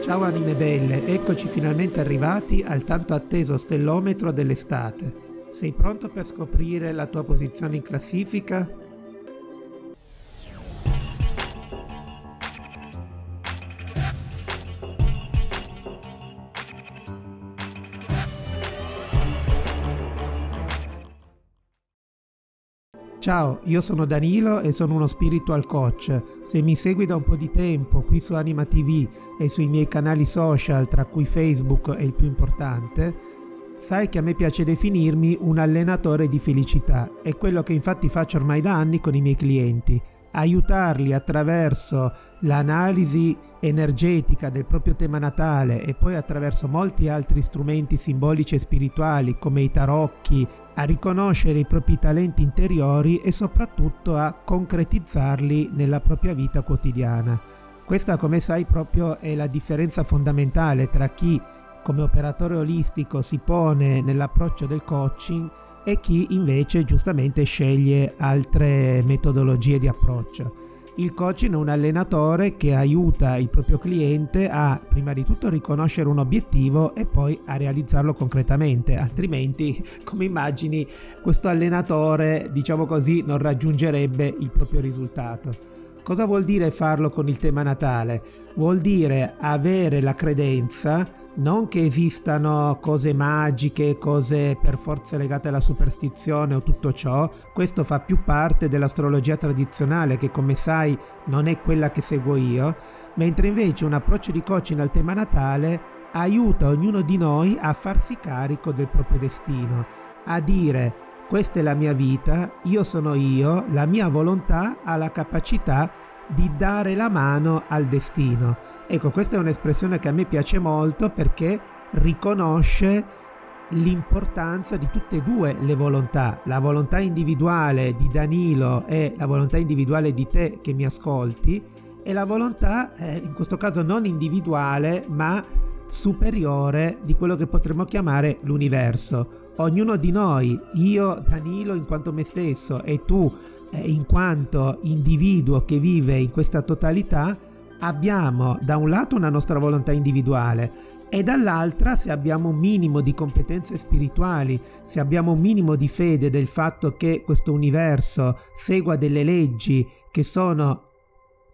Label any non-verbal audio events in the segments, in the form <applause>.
Ciao anime belle, eccoci finalmente arrivati al tanto atteso stellometro dell'estate. Sei pronto per scoprire la tua posizione in classifica? Ciao, io sono Danilo e sono uno spiritual coach. Se mi segui da un po' di tempo qui su Anima TV e sui miei canali social, tra cui Facebook è il più importante, sai che a me piace definirmi un allenatore di felicità. È quello che infatti faccio ormai da anni con i miei clienti aiutarli attraverso l'analisi energetica del proprio tema natale e poi attraverso molti altri strumenti simbolici e spirituali come i tarocchi a riconoscere i propri talenti interiori e soprattutto a concretizzarli nella propria vita quotidiana. Questa come sai proprio è la differenza fondamentale tra chi come operatore olistico si pone nell'approccio del coaching e chi invece giustamente sceglie altre metodologie di approccio. Il coaching è un allenatore che aiuta il proprio cliente a prima di tutto riconoscere un obiettivo e poi a realizzarlo concretamente, altrimenti <laughs> come immagini questo allenatore diciamo così non raggiungerebbe il proprio risultato. Cosa vuol dire farlo con il tema natale? Vuol dire avere la credenza non che esistano cose magiche, cose per forza legate alla superstizione o tutto ciò, questo fa più parte dell'astrologia tradizionale che come sai non è quella che seguo io, mentre invece un approccio di coaching al tema natale aiuta ognuno di noi a farsi carico del proprio destino, a dire questa è la mia vita, io sono io, la mia volontà ha la capacità di dare la mano al destino Ecco, questa è un'espressione che a me piace molto perché riconosce l'importanza di tutte e due le volontà, la volontà individuale di Danilo e la volontà individuale di te che mi ascolti e la volontà, eh, in questo caso non individuale, ma superiore di quello che potremmo chiamare l'universo. Ognuno di noi, io Danilo in quanto me stesso e tu eh, in quanto individuo che vive in questa totalità, abbiamo da un lato una nostra volontà individuale e dall'altra se abbiamo un minimo di competenze spirituali, se abbiamo un minimo di fede del fatto che questo universo segua delle leggi che sono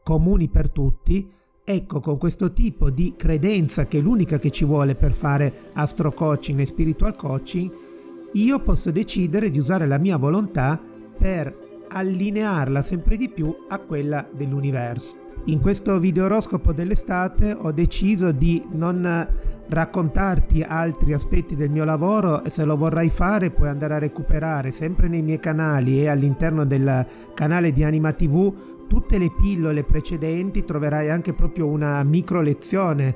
comuni per tutti, ecco con questo tipo di credenza che è l'unica che ci vuole per fare astro coaching e spiritual coaching, io posso decidere di usare la mia volontà per allinearla sempre di più a quella dell'universo. In questo video oroscopo dell'estate ho deciso di non raccontarti altri aspetti del mio lavoro e se lo vorrai fare puoi andare a recuperare sempre nei miei canali e all'interno del canale di Anima TV tutte le pillole precedenti troverai anche proprio una micro lezione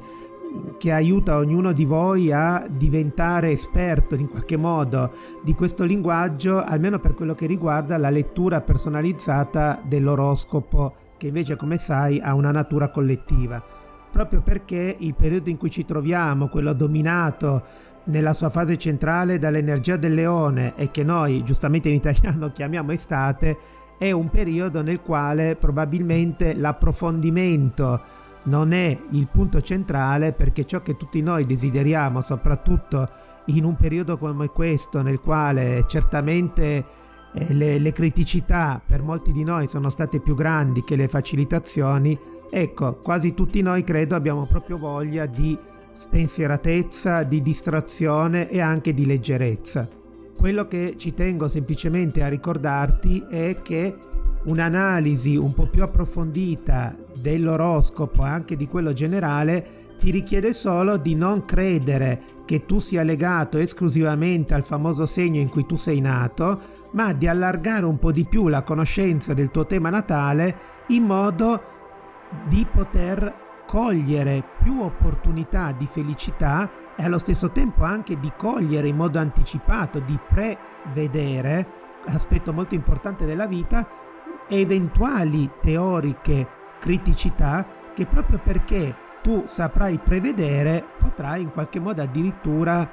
che aiuta ognuno di voi a diventare esperto in qualche modo di questo linguaggio, almeno per quello che riguarda la lettura personalizzata dell'oroscopo che invece come sai ha una natura collettiva, proprio perché il periodo in cui ci troviamo, quello dominato nella sua fase centrale dall'energia del leone e che noi giustamente in italiano <laughs> chiamiamo estate, è un periodo nel quale probabilmente l'approfondimento non è il punto centrale perché ciò che tutti noi desideriamo, soprattutto in un periodo come questo nel quale certamente eh, le, le criticità per molti di noi sono state più grandi che le facilitazioni, ecco, quasi tutti noi credo abbiamo proprio voglia di spensieratezza, di distrazione e anche di leggerezza. Quello che ci tengo semplicemente a ricordarti è che un'analisi un po' più approfondita dell'oroscopo anche di quello generale ti richiede solo di non credere che tu sia legato esclusivamente al famoso segno in cui tu sei nato, ma di allargare un po' di più la conoscenza del tuo tema natale in modo di poter cogliere più opportunità di felicità e allo stesso tempo anche di cogliere in modo anticipato, di prevedere, aspetto molto importante della vita, eventuali teoriche criticità che proprio perché tu saprai prevedere, potrai in qualche modo addirittura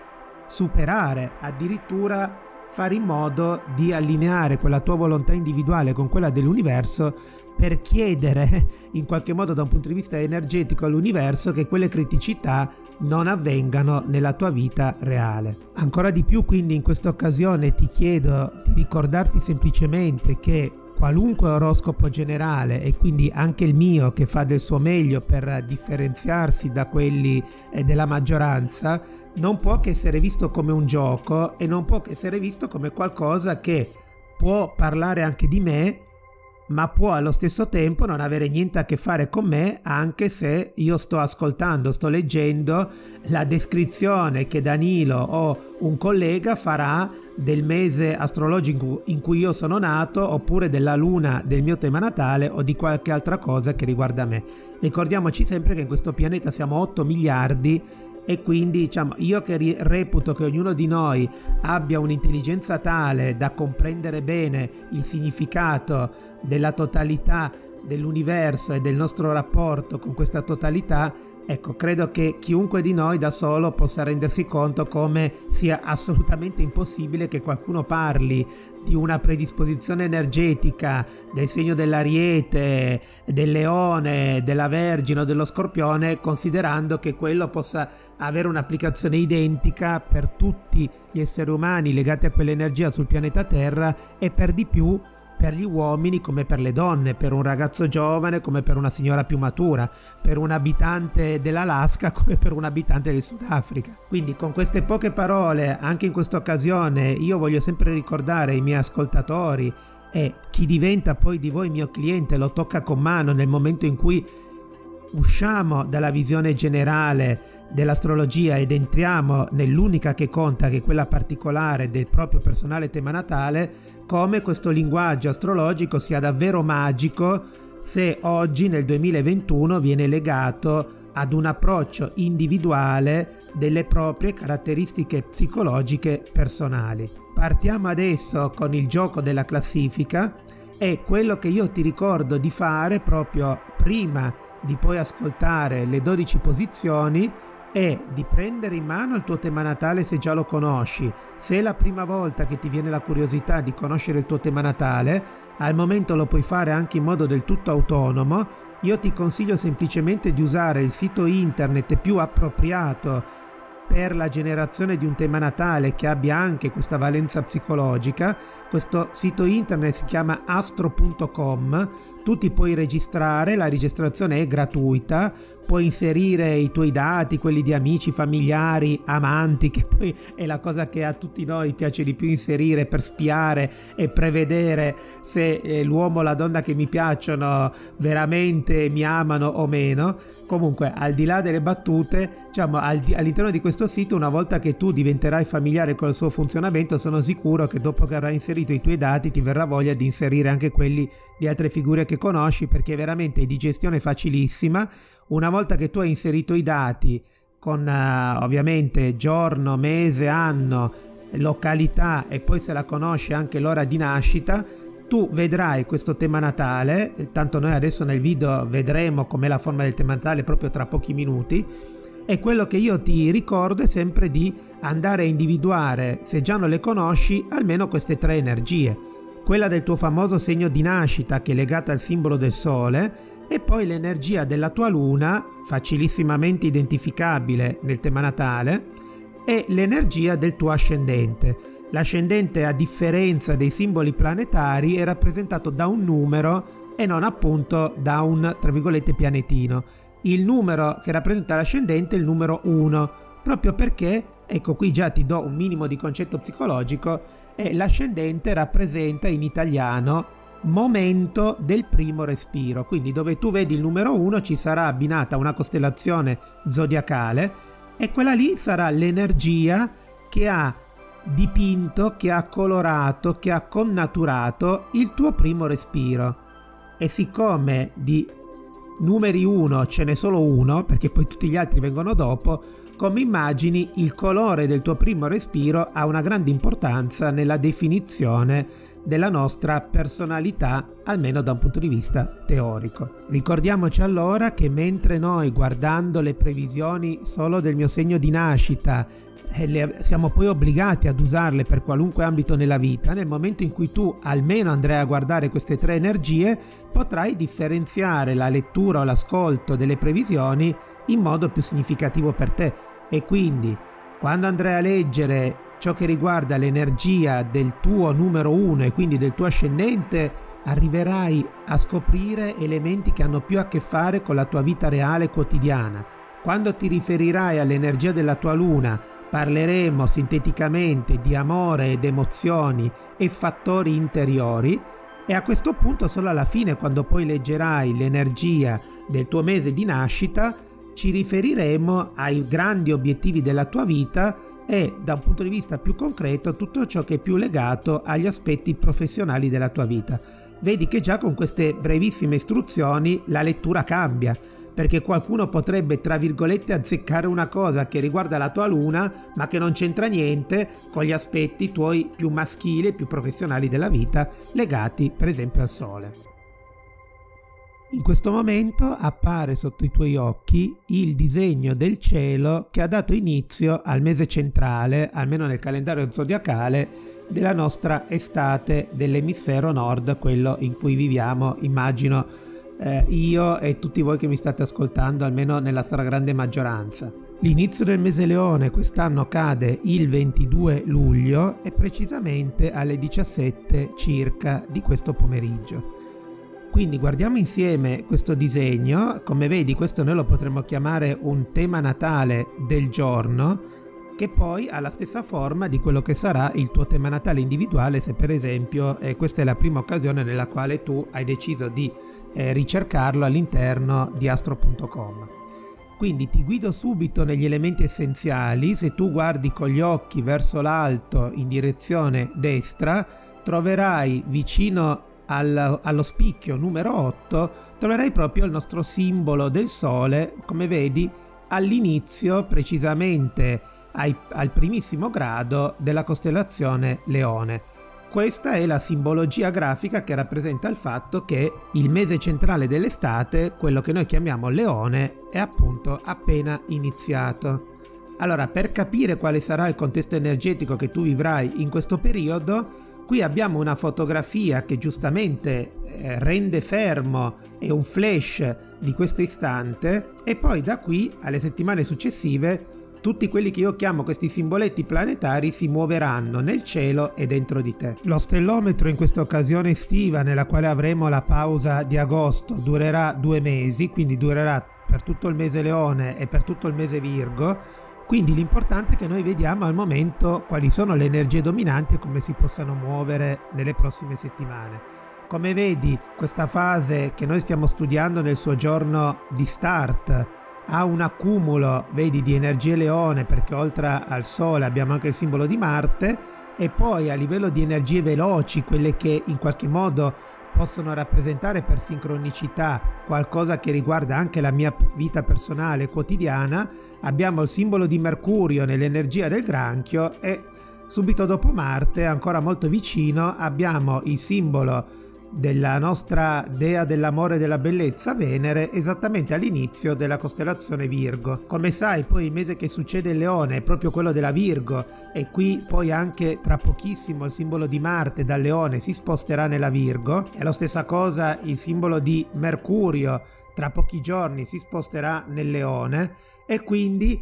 superare, addirittura fare in modo di allineare quella tua volontà individuale con quella dell'universo per chiedere in qualche modo da un punto di vista energetico all'universo che quelle criticità non avvengano nella tua vita reale. Ancora di più quindi in questa occasione ti chiedo di ricordarti semplicemente che qualunque oroscopo generale e quindi anche il mio che fa del suo meglio per differenziarsi da quelli eh, della maggioranza non può che essere visto come un gioco e non può che essere visto come qualcosa che può parlare anche di me ma può allo stesso tempo non avere niente a che fare con me anche se io sto ascoltando, sto leggendo la descrizione che Danilo o un collega farà del mese astrologico in cui io sono nato oppure della luna del mio tema natale o di qualche altra cosa che riguarda me. Ricordiamoci sempre che in questo pianeta siamo 8 miliardi e quindi diciamo, io che reputo che ognuno di noi abbia un'intelligenza tale da comprendere bene il significato della totalità dell'universo e del nostro rapporto con questa totalità, ecco, credo che chiunque di noi da solo possa rendersi conto come sia assolutamente impossibile che qualcuno parli di una predisposizione energetica del segno dell'ariete, del leone, della vergine o dello scorpione, considerando che quello possa avere un'applicazione identica per tutti gli esseri umani legati a quell'energia sul pianeta Terra e per di più per gli uomini come per le donne, per un ragazzo giovane come per una signora più matura, per un abitante dell'Alaska come per un abitante del Sudafrica. Quindi con queste poche parole, anche in questa occasione, io voglio sempre ricordare ai miei ascoltatori e chi diventa poi di voi mio cliente lo tocca con mano nel momento in cui usciamo dalla visione generale dell'astrologia ed entriamo nell'unica che conta, che è quella particolare del proprio personale tema natale, come questo linguaggio astrologico sia davvero magico se oggi nel 2021 viene legato ad un approccio individuale delle proprie caratteristiche psicologiche personali. Partiamo adesso con il gioco della classifica e quello che io ti ricordo di fare proprio prima di poi ascoltare le 12 posizioni è di prendere in mano il tuo tema natale se già lo conosci. Se è la prima volta che ti viene la curiosità di conoscere il tuo tema natale, al momento lo puoi fare anche in modo del tutto autonomo. Io ti consiglio semplicemente di usare il sito internet più appropriato per la generazione di un tema natale che abbia anche questa valenza psicologica. Questo sito internet si chiama astro.com, tu ti puoi registrare, la registrazione è gratuita, puoi inserire i tuoi dati, quelli di amici, familiari, amanti, <laughs> che poi è la cosa che a tutti noi piace di più inserire per spiare e prevedere se eh, l'uomo o la donna che mi piacciono veramente mi amano o meno. Comunque, al di là delle battute, diciamo, all'interno di questo sito, una volta che tu diventerai familiare con il suo funzionamento, sono sicuro che dopo che avrai inserito i tuoi dati ti verrà voglia di inserire anche quelli di altre figure che conosci, perché veramente è di gestione facilissima. Una volta che tu hai inserito i dati con uh, ovviamente giorno, mese, anno, località e poi se la conosci anche l'ora di nascita, tu vedrai questo tema natale, tanto noi adesso nel video vedremo com'è la forma del tema natale proprio tra pochi minuti, e quello che io ti ricordo è sempre di andare a individuare, se già non le conosci, almeno queste tre energie. Quella del tuo famoso segno di nascita che è legata al simbolo del sole, e poi l'energia della tua luna, facilissimamente identificabile nel tema natale, e l'energia del tuo ascendente. L'ascendente, a differenza dei simboli planetari, è rappresentato da un numero e non appunto da un, tra virgolette, pianetino. Il numero che rappresenta l'ascendente è il numero 1, proprio perché, ecco qui già ti do un minimo di concetto psicologico, e l'ascendente rappresenta in italiano momento del primo respiro. Quindi dove tu vedi il numero 1 ci sarà abbinata una costellazione zodiacale e quella lì sarà l'energia che ha dipinto, che ha colorato, che ha connaturato il tuo primo respiro. E siccome di numeri 1 ce n'è solo uno, perché poi tutti gli altri vengono dopo, come immagini il colore del tuo primo respiro ha una grande importanza nella definizione della nostra personalità, almeno da un punto di vista teorico. Ricordiamoci allora che mentre noi guardando le previsioni solo del mio segno di nascita e le, siamo poi obbligati ad usarle per qualunque ambito nella vita, nel momento in cui tu almeno andrai a guardare queste tre energie, potrai differenziare la lettura o l'ascolto delle previsioni in modo più significativo per te. E quindi, quando andrai a leggere ciò che riguarda l'energia del tuo numero uno e quindi del tuo ascendente, arriverai a scoprire elementi che hanno più a che fare con la tua vita reale quotidiana. Quando ti riferirai all'energia della tua luna, Parleremo sinteticamente di amore ed emozioni e fattori interiori e a questo punto solo alla fine quando poi leggerai l'energia del tuo mese di nascita ci riferiremo ai grandi obiettivi della tua vita e da un punto di vista più concreto tutto ciò che è più legato agli aspetti professionali della tua vita. Vedi che già con queste brevissime istruzioni la lettura cambia perché qualcuno potrebbe, tra virgolette, azzeccare una cosa che riguarda la tua luna, ma che non c'entra niente con gli aspetti tuoi più maschili e più professionali della vita, legati per esempio al Sole. In questo momento appare sotto i tuoi occhi il disegno del cielo che ha dato inizio al mese centrale, almeno nel calendario zodiacale, della nostra estate dell'emisfero nord, quello in cui viviamo, immagino, eh, io e tutti voi che mi state ascoltando, almeno nella stragrande maggioranza. L'inizio del mese leone quest'anno cade il 22 luglio e precisamente alle 17 circa di questo pomeriggio. Quindi guardiamo insieme questo disegno, come vedi questo noi lo potremmo chiamare un tema natale del giorno, che poi ha la stessa forma di quello che sarà il tuo tema natale individuale se per esempio eh, questa è la prima occasione nella quale tu hai deciso di eh, ricercarlo all'interno di astro.com. Quindi ti guido subito negli elementi essenziali, se tu guardi con gli occhi verso l'alto in direzione destra, troverai vicino al, allo spicchio numero 8, troverai proprio il nostro simbolo del sole, come vedi all'inizio precisamente ai, al primissimo grado della costellazione Leone. Questa è la simbologia grafica che rappresenta il fatto che il mese centrale dell'estate, quello che noi chiamiamo leone, è appunto appena iniziato. Allora, per capire quale sarà il contesto energetico che tu vivrai in questo periodo, qui abbiamo una fotografia che giustamente eh, rende fermo e un flash di questo istante e poi da qui alle settimane successive tutti quelli che io chiamo questi simboletti planetari si muoveranno nel cielo e dentro di te. Lo stellometro in questa occasione estiva nella quale avremo la pausa di agosto durerà due mesi, quindi durerà per tutto il mese leone e per tutto il mese virgo. Quindi l'importante è che noi vediamo al momento quali sono le energie dominanti e come si possano muovere nelle prossime settimane. Come vedi, questa fase che noi stiamo studiando nel suo giorno di start ha un accumulo, vedi, di energie leone perché oltre al Sole abbiamo anche il simbolo di Marte e poi a livello di energie veloci, quelle che in qualche modo possono rappresentare per sincronicità qualcosa che riguarda anche la mia vita personale quotidiana, abbiamo il simbolo di Mercurio nell'energia del granchio e subito dopo Marte, ancora molto vicino, abbiamo il simbolo della nostra dea dell'amore e della bellezza Venere esattamente all'inizio della costellazione Virgo. Come sai poi il mese che succede il leone è proprio quello della Virgo e qui poi anche tra pochissimo il simbolo di Marte dal leone si sposterà nella Virgo e la stessa cosa il simbolo di Mercurio tra pochi giorni si sposterà nel leone e quindi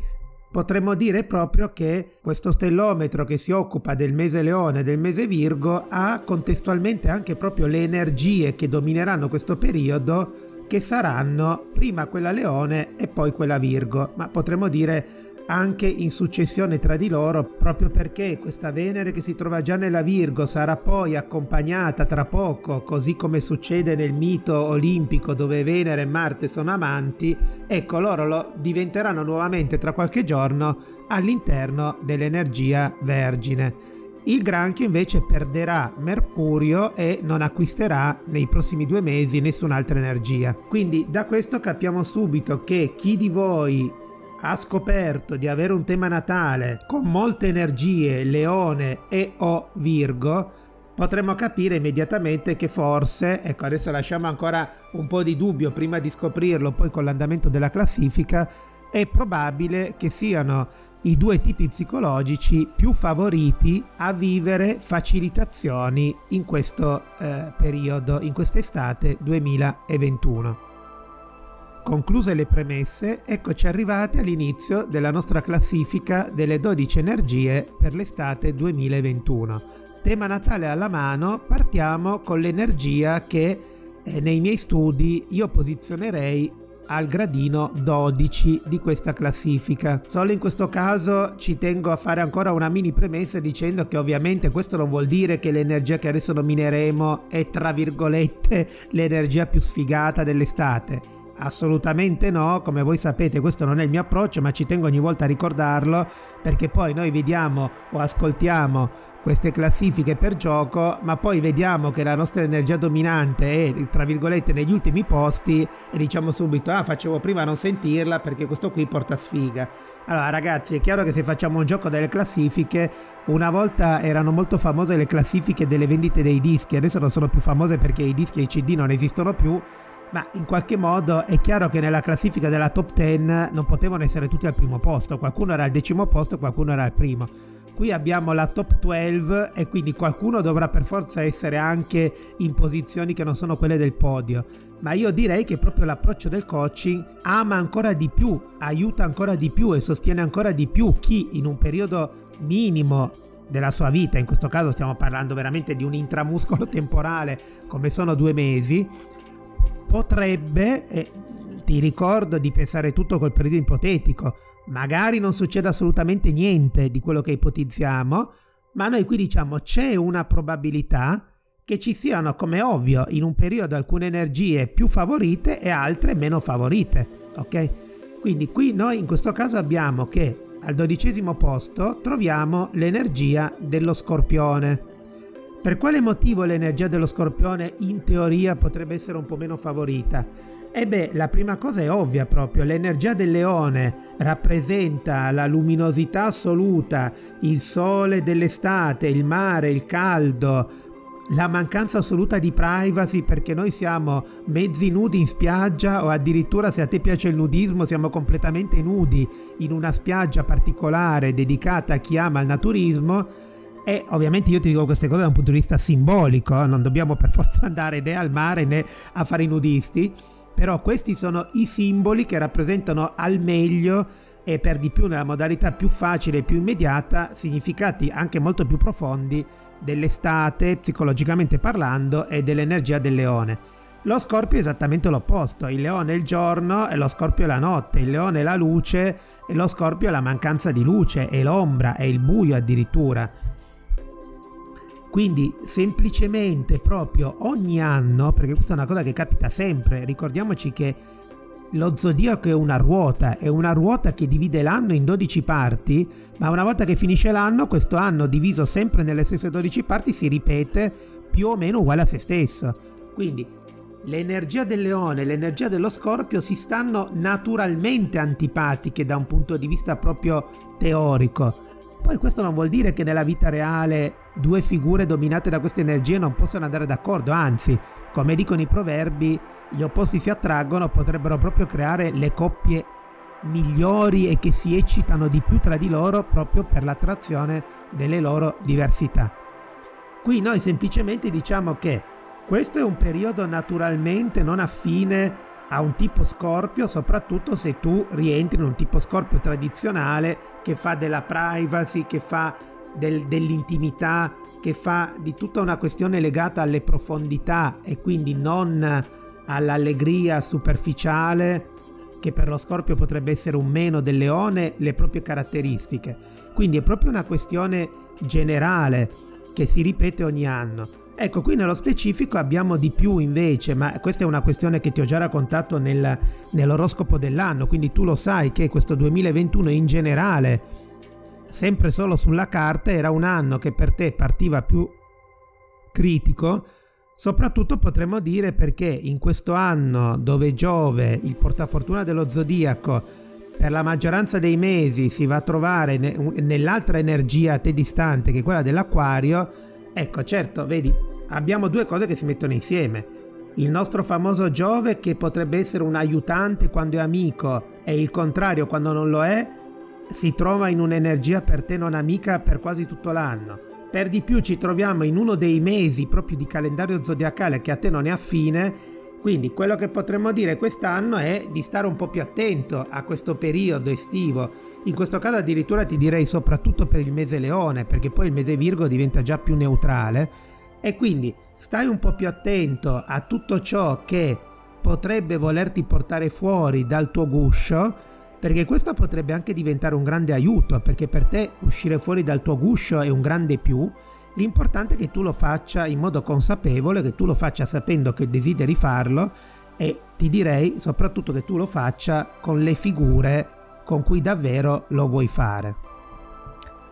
potremmo dire proprio che questo stellometro che si occupa del mese leone e del mese virgo ha contestualmente anche proprio le energie che domineranno questo periodo che saranno prima quella leone e poi quella virgo. Ma potremmo dire anche in successione tra di loro, proprio perché questa Venere che si trova già nella Virgo sarà poi accompagnata tra poco, così come succede nel mito olimpico dove Venere e Marte sono amanti, ecco loro lo diventeranno nuovamente tra qualche giorno all'interno dell'energia vergine. Il granchio invece perderà Mercurio e non acquisterà nei prossimi due mesi nessun'altra energia. Quindi da questo capiamo subito che chi di voi ha scoperto di avere un tema natale con molte energie, leone e o virgo, potremmo capire immediatamente che forse, ecco adesso lasciamo ancora un po' di dubbio prima di scoprirlo, poi con l'andamento della classifica, è probabile che siano i due tipi psicologici più favoriti a vivere facilitazioni in questo eh, periodo, in quest'estate 2021. Concluse le premesse, eccoci arrivati all'inizio della nostra classifica delle 12 energie per l'estate 2021. Tema Natale alla mano, partiamo con l'energia che eh, nei miei studi io posizionerei al gradino 12 di questa classifica. Solo in questo caso ci tengo a fare ancora una mini premessa dicendo che ovviamente questo non vuol dire che l'energia che adesso nomineremo è tra virgolette l'energia più sfigata dell'estate Assolutamente no, come voi sapete questo non è il mio approccio, ma ci tengo ogni volta a ricordarlo perché poi noi vediamo o ascoltiamo queste classifiche per gioco, ma poi vediamo che la nostra energia dominante è tra virgolette negli ultimi posti e diciamo subito ah facevo prima a non sentirla perché questo qui porta sfiga. Allora ragazzi è chiaro che se facciamo un gioco delle classifiche, una volta erano molto famose le classifiche delle vendite dei dischi, adesso non sono più famose perché i dischi e i CD non esistono più ma in qualche modo è chiaro che nella classifica della top 10 non potevano essere tutti al primo posto, qualcuno era al decimo posto qualcuno era al primo. Qui abbiamo la top 12 e quindi qualcuno dovrà per forza essere anche in posizioni che non sono quelle del podio. Ma io direi che proprio l'approccio del coaching ama ancora di più, aiuta ancora di più e sostiene ancora di più chi in un periodo minimo della sua vita, in questo caso stiamo parlando veramente di un intramuscolo <laughs> temporale come sono due mesi, potrebbe, e ti ricordo di pensare tutto col periodo ipotetico, magari non succede assolutamente niente di quello che ipotizziamo, ma noi qui diciamo c'è una probabilità che ci siano, come ovvio, in un periodo alcune energie più favorite e altre meno favorite, ok? Quindi qui noi in questo caso abbiamo che al dodicesimo posto troviamo l'energia dello scorpione. Per quale motivo l'energia dello scorpione in teoria potrebbe essere un po' meno favorita? E beh, la prima cosa è ovvia proprio, l'energia del leone rappresenta la luminosità assoluta, il sole dell'estate, il mare, il caldo, la mancanza assoluta di privacy perché noi siamo mezzi nudi in spiaggia o addirittura se a te piace il nudismo siamo completamente nudi in una spiaggia particolare dedicata a chi ama il naturismo e ovviamente io ti dico queste cose da un punto di vista simbolico, eh, non dobbiamo per forza <laughs> andare né al mare né a fare i nudisti, però questi sono i simboli che rappresentano al meglio e per di più nella modalità più facile e più immediata significati anche molto più profondi dell'estate, psicologicamente parlando, e dell'energia del leone. Lo scorpio è esattamente l'opposto, il leone è il giorno e lo scorpio è la notte, il leone è la luce e lo scorpio è la mancanza di luce, è l'ombra, è il buio addirittura. Quindi semplicemente proprio ogni anno, perché questa è una cosa che capita sempre, ricordiamoci che lo zodiaco è una ruota, è una ruota che divide l'anno in 12 parti, ma una volta che finisce l'anno, questo anno diviso sempre nelle stesse 12 parti si ripete più o meno uguale a se stesso. Quindi l'energia del leone e l'energia dello scorpio si stanno naturalmente antipatiche da un punto di vista proprio teorico. Poi questo non vuol dire che nella vita reale due figure dominate da queste energie non possono andare d'accordo, anzi, come dicono i proverbi, gli opposti si attraggono, potrebbero proprio creare le coppie migliori e che si eccitano di più tra di loro proprio per l'attrazione delle loro diversità. Qui noi semplicemente diciamo che questo è un periodo naturalmente non affine a un tipo scorpio, soprattutto se tu rientri in un tipo scorpio tradizionale che fa della privacy, che fa del, dell'intimità, che fa di tutta una questione legata alle profondità e quindi non all'allegria superficiale che per lo scorpio potrebbe essere un meno del leone le proprie caratteristiche. Quindi è proprio una questione generale che si ripete ogni anno. Ecco, qui nello specifico abbiamo di più invece, ma questa è una questione che ti ho già raccontato nel, nell'oroscopo dell'anno, quindi tu lo sai che questo 2021 in generale, sempre solo sulla carta, era un anno che per te partiva più critico, soprattutto potremmo dire perché in questo anno dove Giove, il portafortuna dello zodiaco, per la maggioranza dei mesi si va a trovare nell'altra energia a te distante che è quella dell'acquario, Ecco, certo, vedi, abbiamo due cose che si mettono insieme. Il nostro famoso Giove che potrebbe essere un aiutante quando è amico e il contrario quando non lo è, si trova in un'energia per te non amica per quasi tutto l'anno. Per di più ci troviamo in uno dei mesi proprio di calendario zodiacale che a te non è affine, quindi quello che potremmo dire quest'anno è di stare un po' più attento a questo periodo estivo. In questo caso addirittura ti direi soprattutto per il mese leone, perché poi il mese Virgo diventa già più neutrale e quindi stai un po' più attento a tutto ciò che potrebbe volerti portare fuori dal tuo guscio perché questo potrebbe anche diventare un grande aiuto, perché per te uscire fuori dal tuo guscio è un grande più. L'importante è che tu lo faccia in modo consapevole, che tu lo faccia sapendo che desideri farlo e ti direi soprattutto che tu lo faccia con le figure con cui davvero lo vuoi fare.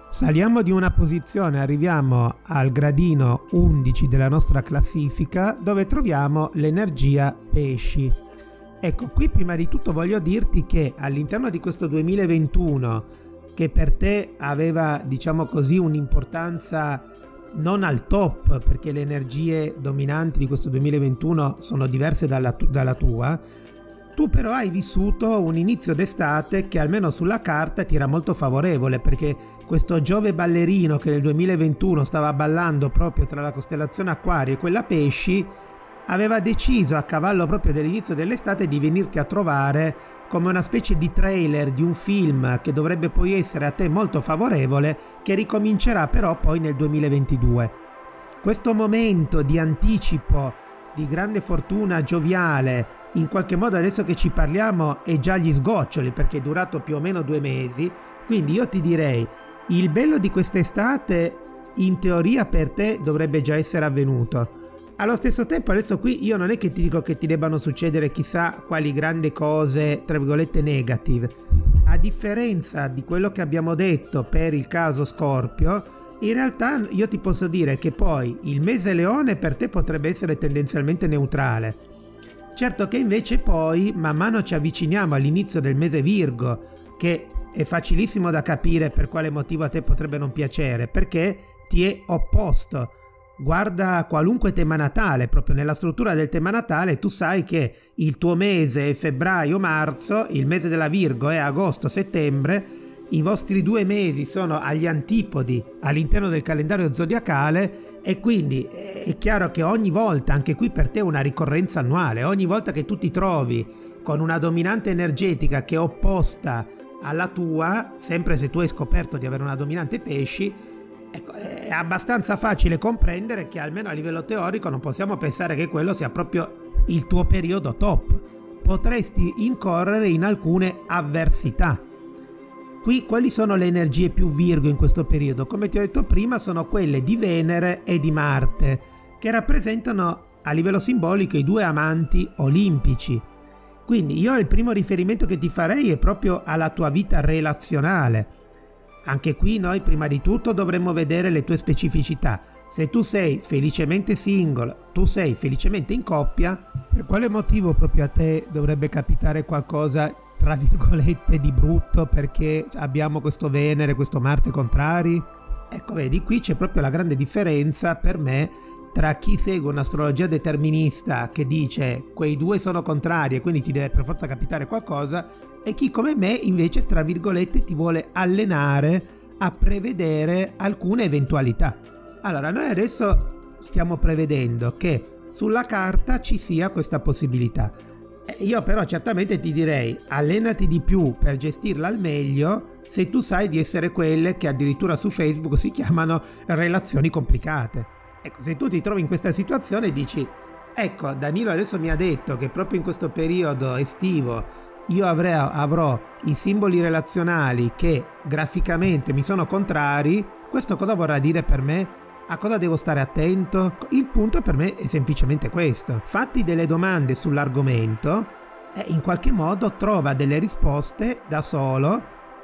Saliamo di una posizione, arriviamo al gradino 11 della nostra classifica dove troviamo l'energia pesci. Ecco, qui prima di tutto voglio dirti che all'interno di questo 2021, che per te aveva, diciamo così, un'importanza non al top, perché le energie dominanti di questo 2021 sono diverse dalla, dalla tua, tu però hai vissuto un inizio d'estate che almeno sulla carta ti era molto favorevole, perché questo Giove ballerino che nel 2021 stava ballando proprio tra la costellazione Acquario e quella Pesci, aveva deciso a cavallo proprio dell'inizio dell'estate di venirti a trovare come una specie di trailer di un film che dovrebbe poi essere a te molto favorevole, che ricomincerà però poi nel 2022. Questo momento di anticipo, di grande fortuna gioviale, in qualche modo adesso che ci parliamo è già agli sgoccioli perché è durato più o meno due mesi, quindi io ti direi, il bello di quest'estate in teoria per te dovrebbe già essere avvenuto allo stesso tempo adesso qui io non è che ti dico che ti debbano succedere chissà quali grandi cose, tra virgolette, negative. A differenza di quello che abbiamo detto per il caso Scorpio, in realtà io ti posso dire che poi il mese leone per te potrebbe essere tendenzialmente neutrale. Certo che invece poi man mano ci avviciniamo all'inizio del mese Virgo, che è facilissimo da capire per quale motivo a te potrebbe non piacere, perché ti è opposto guarda qualunque tema natale, proprio nella struttura del tema natale tu sai che il tuo mese è febbraio-marzo, il mese della Virgo è agosto-settembre, i vostri due mesi sono agli antipodi all'interno del calendario zodiacale e quindi è chiaro che ogni volta, anche qui per te è una ricorrenza annuale, ogni volta che tu ti trovi con una dominante energetica che è opposta alla tua, sempre se tu hai scoperto di avere una dominante pesci, Ecco, è abbastanza facile comprendere che almeno a livello teorico non possiamo pensare che quello sia proprio il tuo periodo top. Potresti incorrere in alcune avversità. Qui quali sono le energie più Virgo in questo periodo? Come ti ho detto prima sono quelle di Venere e di Marte, che rappresentano a livello simbolico i due amanti olimpici. Quindi io il primo riferimento che ti farei è proprio alla tua vita relazionale anche qui noi prima di tutto dovremmo vedere le tue specificità. Se tu sei felicemente single, tu sei felicemente in coppia, per quale motivo proprio a te dovrebbe capitare qualcosa tra virgolette di brutto perché abbiamo questo Venere, questo Marte contrari? Ecco, vedi, qui c'è proprio la grande differenza per me tra chi segue un'astrologia determinista che dice quei due sono contrari e quindi ti deve per forza capitare qualcosa e chi come me invece tra virgolette ti vuole allenare a prevedere alcune eventualità. Allora noi adesso stiamo prevedendo che sulla carta ci sia questa possibilità. Io però certamente ti direi allenati di più per gestirla al meglio se tu sai di essere quelle che addirittura su Facebook si chiamano relazioni complicate Ecco, se tu ti trovi in questa situazione dici, ecco, Danilo adesso mi ha detto che proprio in questo periodo estivo io avrei, avrò i simboli relazionali che graficamente mi sono contrari, questo cosa vorrà dire per me? A cosa devo stare attento? Il punto per me è semplicemente questo. Fatti delle domande sull'argomento e in qualche modo trova delle risposte da solo,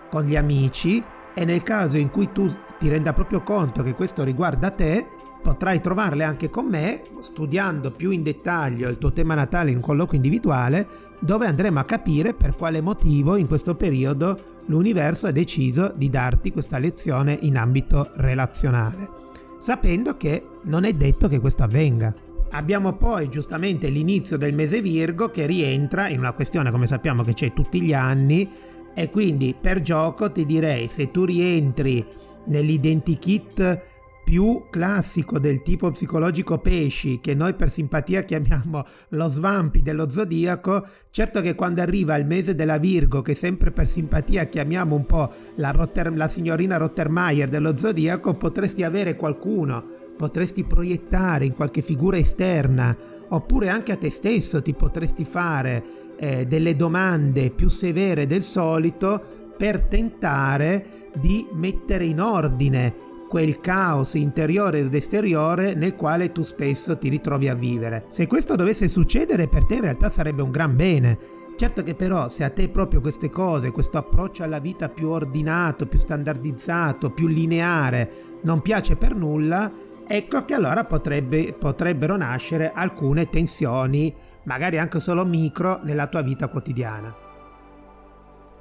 con gli amici e nel caso in cui tu ti renda proprio conto che questo riguarda te, potrai trovarle anche con me studiando più in dettaglio il tuo tema natale in un colloquio individuale dove andremo a capire per quale motivo in questo periodo l'universo ha deciso di darti questa lezione in ambito relazionale. sapendo che non è detto che questo avvenga. Abbiamo poi giustamente l'inizio del mese Virgo che rientra in una questione come sappiamo che c'è tutti gli anni e quindi per gioco ti direi se tu rientri nell'identikit più classico del tipo psicologico pesci, che noi per simpatia chiamiamo lo svampi dello zodiaco, certo che quando arriva il mese della Virgo, che sempre per simpatia chiamiamo un po' la, Rotter, la signorina Rottermeier dello zodiaco, potresti avere qualcuno, potresti proiettare in qualche figura esterna, oppure anche a te stesso ti potresti fare eh, delle domande più severe del solito per tentare di mettere in ordine quel caos interiore ed esteriore nel quale tu spesso ti ritrovi a vivere. Se questo dovesse succedere per te in realtà sarebbe un gran bene. Certo che però se a te proprio queste cose, questo approccio alla vita più ordinato, più standardizzato, più lineare, non piace per nulla, ecco che allora potrebbe, potrebbero nascere alcune tensioni, magari anche solo micro, nella tua vita quotidiana.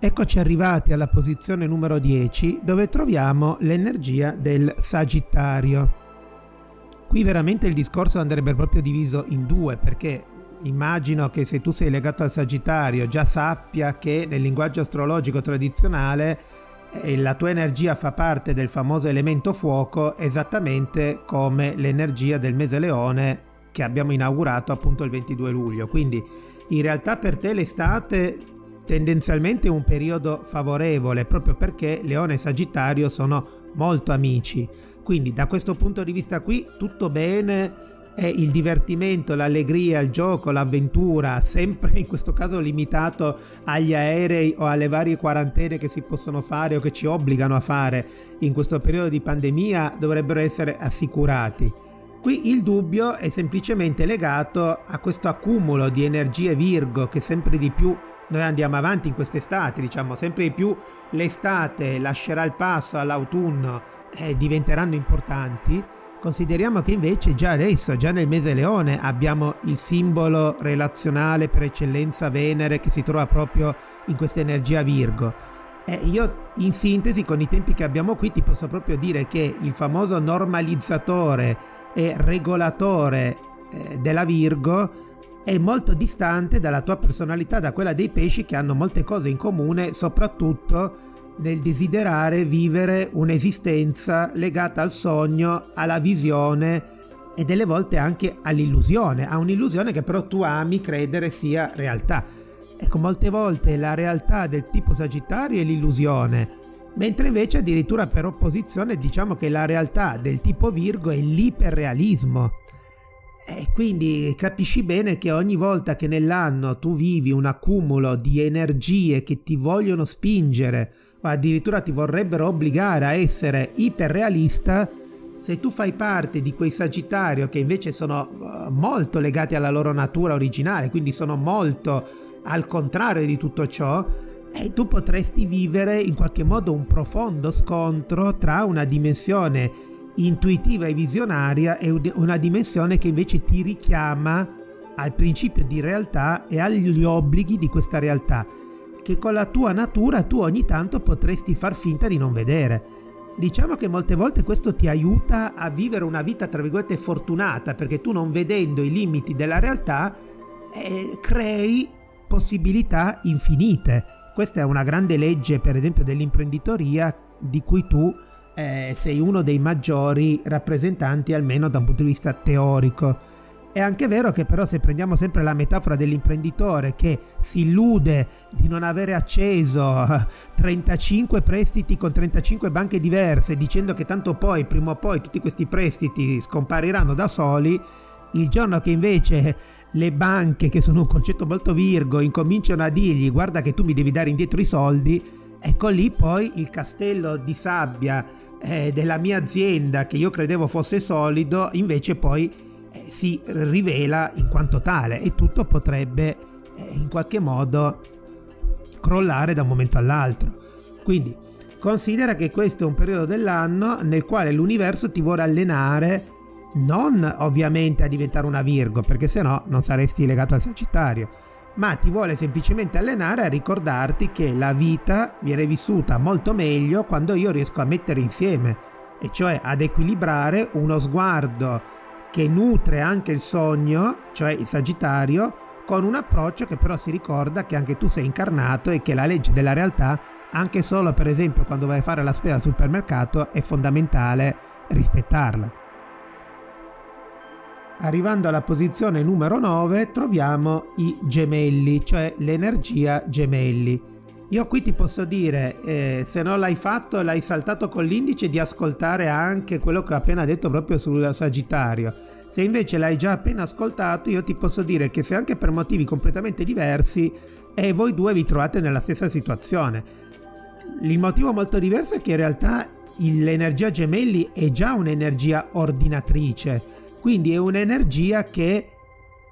Eccoci arrivati alla posizione numero 10 dove troviamo l'energia del Sagittario. Qui veramente il discorso andrebbe proprio diviso in due perché immagino che se tu sei legato al Sagittario già sappia che nel linguaggio astrologico tradizionale eh, la tua energia fa parte del famoso elemento fuoco esattamente come l'energia del mese leone che abbiamo inaugurato appunto il 22 luglio. Quindi in realtà per te l'estate tendenzialmente un periodo favorevole proprio perché Leone e Sagittario sono molto amici. Quindi da questo punto di vista qui tutto bene, è il divertimento, l'allegria, il gioco, l'avventura, sempre in questo caso limitato agli aerei o alle varie quarantene che si possono fare o che ci obbligano a fare in questo periodo di pandemia, dovrebbero essere assicurati. Qui il dubbio è semplicemente legato a questo accumulo di energie Virgo che sempre di più noi andiamo avanti in quest'estate, diciamo, sempre di più l'estate lascerà il passo all'autunno e diventeranno importanti. Consideriamo che invece già adesso, già nel mese leone, abbiamo il simbolo relazionale per eccellenza Venere che si trova proprio in questa energia Virgo. E io in sintesi con i tempi che abbiamo qui ti posso proprio dire che il famoso normalizzatore e regolatore eh, della Virgo è molto distante dalla tua personalità, da quella dei pesci che hanno molte cose in comune, soprattutto nel desiderare vivere un'esistenza legata al sogno, alla visione e delle volte anche all'illusione, a un'illusione che però tu ami credere sia realtà. Ecco, molte volte la realtà del tipo Sagittario è l'illusione, mentre invece addirittura per opposizione diciamo che la realtà del tipo Virgo è l'iperrealismo. E quindi capisci bene che ogni volta che nell'anno tu vivi un accumulo di energie che ti vogliono spingere o addirittura ti vorrebbero obbligare a essere iperrealista, se tu fai parte di quei Sagittario che invece sono uh, molto legati alla loro natura originale, quindi sono molto al contrario di tutto ciò, e tu potresti vivere in qualche modo un profondo scontro tra una dimensione intuitiva e visionaria è una dimensione che invece ti richiama al principio di realtà e agli obblighi di questa realtà, che con la tua natura tu ogni tanto potresti far finta di non vedere. Diciamo che molte volte questo ti aiuta a vivere una vita tra virgolette fortunata, perché tu non vedendo i limiti della realtà eh, crei possibilità infinite. Questa è una grande legge, per esempio, dell'imprenditoria di cui tu eh, sei uno dei maggiori rappresentanti almeno da un punto di vista teorico. È anche vero che però se prendiamo sempre la metafora dell'imprenditore che si illude di non avere acceso <laughs> 35 prestiti con 35 banche diverse dicendo che tanto poi, prima o poi, tutti questi prestiti scompariranno da soli, il giorno che invece le banche, che sono un concetto molto virgo, incominciano a dirgli guarda che tu mi devi dare indietro i soldi, ecco lì poi il castello di sabbia eh, della mia azienda che io credevo fosse solido invece poi eh, si rivela in quanto tale e tutto potrebbe eh, in qualche modo crollare da un momento all'altro. Quindi considera che questo è un periodo dell'anno nel quale l'universo ti vuole allenare non ovviamente a diventare una Virgo perché se no non saresti legato al Sagittario ma ti vuole semplicemente allenare a ricordarti che la vita viene vissuta molto meglio quando io riesco a mettere insieme e cioè ad equilibrare uno sguardo che nutre anche il sogno, cioè il Sagittario, con un approccio che però si ricorda che anche tu sei incarnato e che la legge della realtà, anche solo per esempio quando vai a fare la spesa al supermercato, è fondamentale rispettarla. Arrivando alla posizione numero 9 troviamo i gemelli, cioè l'energia gemelli. Io qui ti posso dire, eh, se non l'hai fatto, l'hai saltato con l'indice di ascoltare anche quello che ho appena detto proprio sul Sagittario. Se invece l'hai già appena ascoltato, io ti posso dire che se anche per motivi completamente diversi, e voi due vi trovate nella stessa situazione. Il motivo molto diverso è che in realtà l'energia gemelli è già un'energia ordinatrice quindi è un'energia che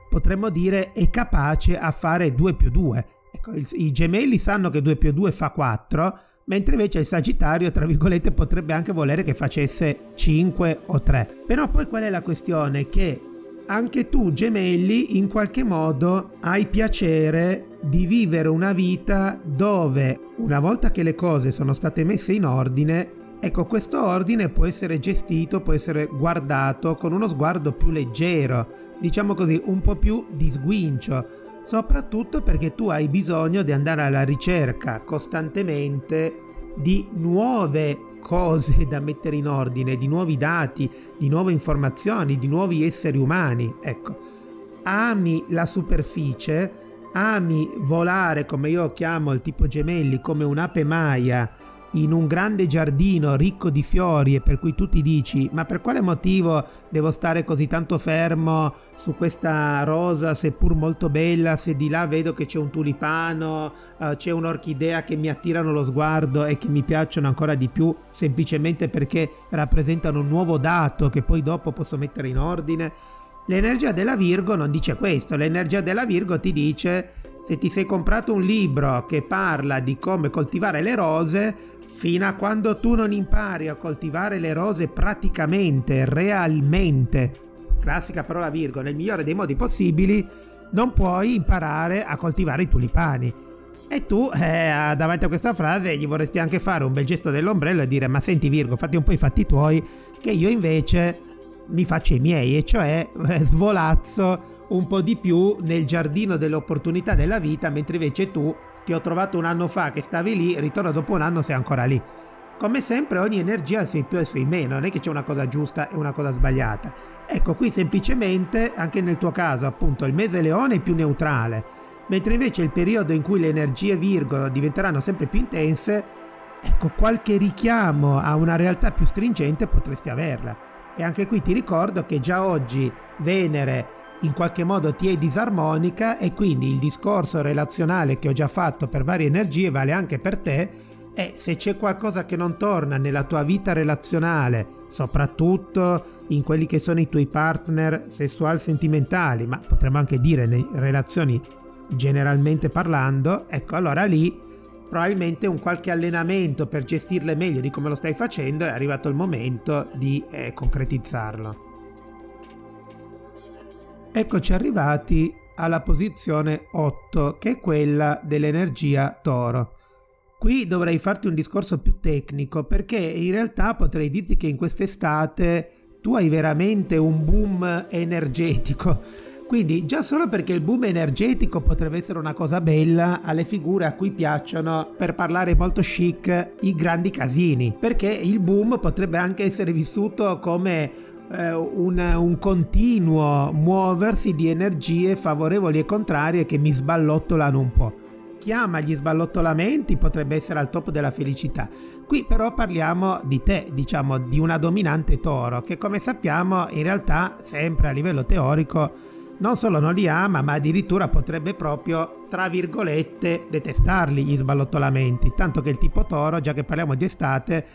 potremmo dire è capace a fare 2 più 2. Ecco, i gemelli sanno che 2 più 2 fa 4, mentre invece il Sagittario, tra virgolette, potrebbe anche volere che facesse 5 o 3. Però poi qual è la questione? Che anche tu, gemelli, in qualche modo hai piacere di vivere una vita dove, una volta che le cose sono state messe in ordine, Ecco, questo ordine può essere gestito, può essere guardato con uno sguardo più leggero, diciamo così, un po' più di sguincio, soprattutto perché tu hai bisogno di andare alla ricerca costantemente di nuove cose da mettere in ordine, di nuovi dati, di nuove informazioni, di nuovi esseri umani. Ecco, ami la superficie, ami volare come io chiamo il tipo gemelli, come un'ape maia in un grande giardino ricco di fiori e per cui tu ti dici ma per quale motivo devo stare così tanto fermo su questa rosa seppur molto bella se di là vedo che c'è un tulipano uh, c'è un'orchidea che mi attirano lo sguardo e che mi piacciono ancora di più semplicemente perché rappresentano un nuovo dato che poi dopo posso mettere in ordine? L'energia della Virgo non dice questo l'energia della Virgo ti dice se ti sei comprato un libro che parla di come coltivare le rose, fino a quando tu non impari a coltivare le rose praticamente, realmente, classica parola Virgo, nel migliore dei modi possibili, non puoi imparare a coltivare i tulipani. E tu, <laughs> eh, davanti a questa frase, gli vorresti anche fare un bel gesto dell'ombrello e dire: Ma senti, Virgo, fatti un po' i fatti tuoi, che io invece mi faccio i miei, e cioè eh, svolazzo un po' di più nel giardino delle opportunità della vita, mentre invece tu ti ho trovato un anno fa che stavi lì, ritorno dopo un anno sei ancora lì. Come sempre ogni energia ha i suoi più e i meno, non è che c'è una cosa giusta e una cosa sbagliata. Ecco, qui semplicemente, anche nel tuo caso, appunto, il mese leone è più neutrale, mentre invece il periodo in cui le energie Virgo diventeranno sempre più intense, ecco, qualche richiamo a una realtà più stringente potresti averla. E anche qui ti ricordo che già oggi Venere in qualche modo ti è disarmonica e quindi il discorso relazionale che ho già fatto per varie energie vale anche per te e se c'è qualcosa che non torna nella tua vita relazionale, soprattutto in quelli che sono i tuoi partner sessuali sentimentali, ma potremmo anche dire nelle relazioni generalmente parlando, ecco allora lì probabilmente un qualche allenamento per gestirle meglio di come lo stai facendo è arrivato il momento di eh, concretizzarlo. Eccoci arrivati alla posizione 8, che è quella dell'energia toro. Qui dovrei farti un discorso più tecnico perché in realtà potrei dirti che in quest'estate tu hai veramente un boom energetico. Quindi già solo perché il boom energetico potrebbe essere una cosa bella alle figure a cui piacciono, per parlare molto chic, i grandi casini. Perché il boom potrebbe anche essere vissuto come eh, un, un, continuo muoversi di energie favorevoli e contrarie che mi sballottolano un po'. Chiama gli sballottolamenti potrebbe essere al top della felicità. Qui però parliamo di te, diciamo di una dominante toro che come sappiamo in realtà sempre a livello teorico non solo non li ama ma addirittura potrebbe proprio tra virgolette detestarli gli sballottolamenti, tanto che il tipo toro, già che parliamo di estate,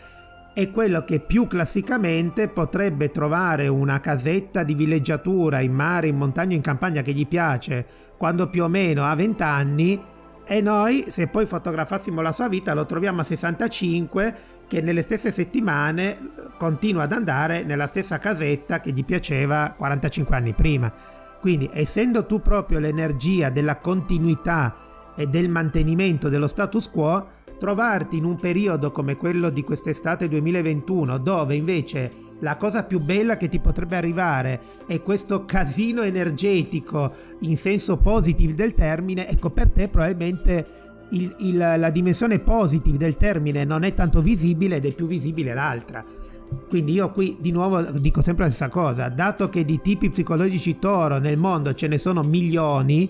è quello che più classicamente potrebbe trovare una casetta di villeggiatura in mare, in montagna in campagna che gli piace quando più o meno ha 20 anni e noi se poi fotografassimo la sua vita lo troviamo a 65 che nelle stesse settimane continua ad andare nella stessa casetta che gli piaceva 45 anni prima. Quindi essendo tu proprio l'energia della continuità e del mantenimento dello status quo, trovarti in un periodo come quello di quest'estate 2021 dove invece la cosa più bella che ti potrebbe arrivare è questo casino energetico in senso positivo del termine, ecco per te probabilmente il, il, la dimensione positive del termine non è tanto visibile ed è più visibile l'altra. Quindi io qui di nuovo dico sempre la stessa cosa, dato che di tipi psicologici toro nel mondo ce ne sono milioni,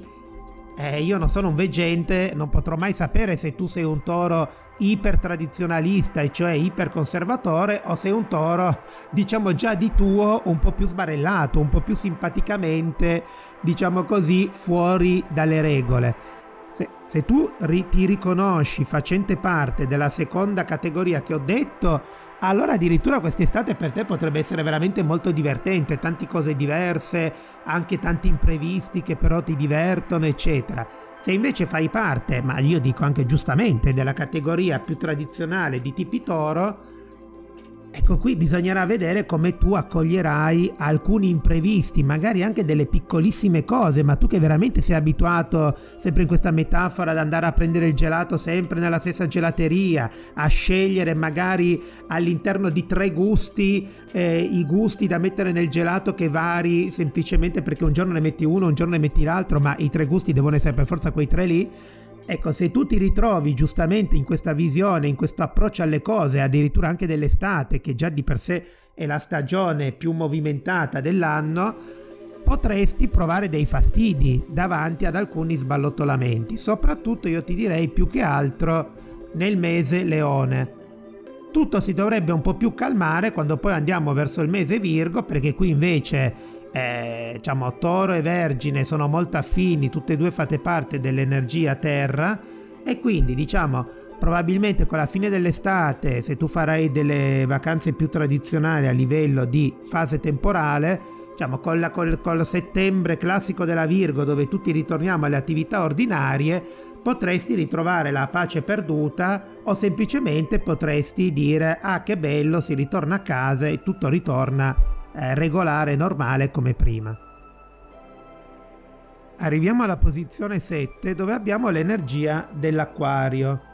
eh, io non sono un veggente, non potrò mai sapere se tu sei un toro iper tradizionalista e cioè iper conservatore o sei un toro diciamo già di tuo un po' più sbarellato, un po' più simpaticamente diciamo così fuori dalle regole. Se, se tu ri, ti riconosci facente parte della seconda categoria che ho detto, allora addirittura quest'estate per te potrebbe essere veramente molto divertente, tante cose diverse, anche tanti imprevisti che però ti divertono, eccetera. Se invece fai parte, ma io dico anche giustamente, della categoria più tradizionale di tipi toro, Ecco qui bisognerà vedere come tu accoglierai alcuni imprevisti, magari anche delle piccolissime cose, ma tu che veramente sei abituato, sempre in questa metafora, ad andare a prendere il gelato sempre nella stessa gelateria, a scegliere magari all'interno di tre gusti eh, i gusti da mettere nel gelato che vari semplicemente perché un giorno ne metti uno, un giorno ne metti l'altro, ma i tre gusti devono essere per forza quei tre lì Ecco, se tu ti ritrovi giustamente in questa visione, in questo approccio alle cose, addirittura anche dell'estate, che già di per sé è la stagione più movimentata dell'anno, potresti provare dei fastidi davanti ad alcuni sballottolamenti, soprattutto io ti direi più che altro nel mese leone. Tutto si dovrebbe un po' più calmare quando poi andiamo verso il mese Virgo, perché qui invece eh, diciamo, Toro e Vergine sono molto affini, tutte e due fate parte dell'energia terra. E quindi diciamo probabilmente con la fine dell'estate, se tu farai delle vacanze più tradizionali a livello di fase temporale, diciamo con, la, col, col settembre classico della Virgo dove tutti ritorniamo alle attività ordinarie, potresti ritrovare la pace perduta o semplicemente potresti dire ah che bello si ritorna a casa e tutto ritorna eh, regolare, normale come prima. Arriviamo alla posizione 7 dove abbiamo l'energia dell'acquario.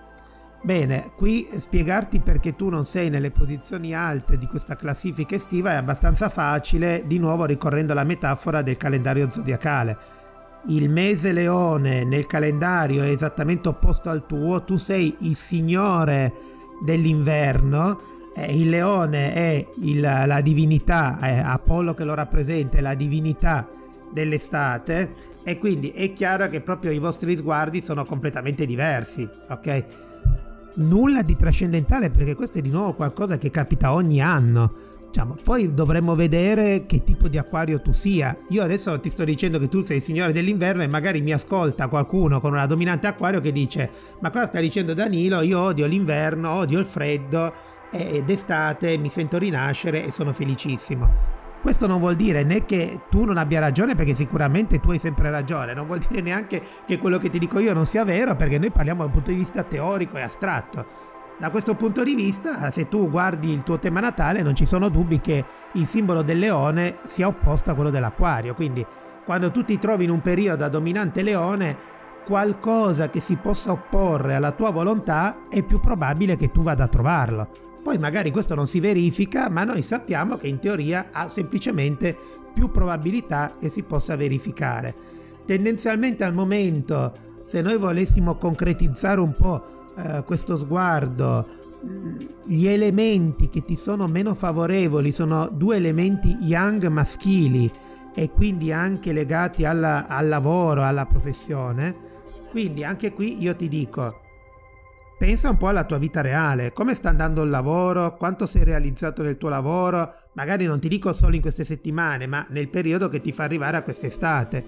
Bene, qui spiegarti perché tu non sei nelle posizioni alte di questa classifica estiva è abbastanza facile, di nuovo ricorrendo alla metafora del calendario zodiacale. Il mese leone nel calendario è esattamente opposto al tuo, tu sei il signore dell'inverno eh, il leone è il, la divinità, è Apollo che lo rappresenta, è la divinità dell'estate e quindi è chiaro che proprio i vostri sguardi sono completamente diversi, ok? Nulla di trascendentale perché questo è di nuovo qualcosa che capita ogni anno. Diciamo, poi dovremmo vedere che tipo di acquario tu sia. Io adesso ti sto dicendo che tu sei il signore dell'inverno e magari mi ascolta qualcuno con una dominante acquario che dice ma cosa sta dicendo Danilo? Io odio l'inverno, odio il freddo, ed estate mi sento rinascere e sono felicissimo. Questo non vuol dire né che tu non abbia ragione, perché sicuramente tu hai sempre ragione, non vuol dire neanche che quello che ti dico io non sia vero, perché noi parliamo dal punto di vista teorico e astratto. Da questo punto di vista, se tu guardi il tuo tema natale, non ci sono dubbi che il simbolo del leone sia opposto a quello dell'acquario. Quindi, quando tu ti trovi in un periodo a dominante leone, qualcosa che si possa opporre alla tua volontà è più probabile che tu vada a trovarlo. Poi magari questo non si verifica, ma noi sappiamo che in teoria ha semplicemente più probabilità che si possa verificare. Tendenzialmente al momento, se noi volessimo concretizzare un po' eh, questo sguardo, mm, gli elementi che ti sono meno favorevoli sono due elementi yang maschili e quindi anche legati alla, al lavoro, alla professione. Quindi anche qui io ti dico, Pensa un po' alla tua vita reale, come sta andando il lavoro, quanto sei realizzato nel tuo lavoro, magari non ti dico solo in queste settimane, ma nel periodo che ti fa arrivare a quest'estate.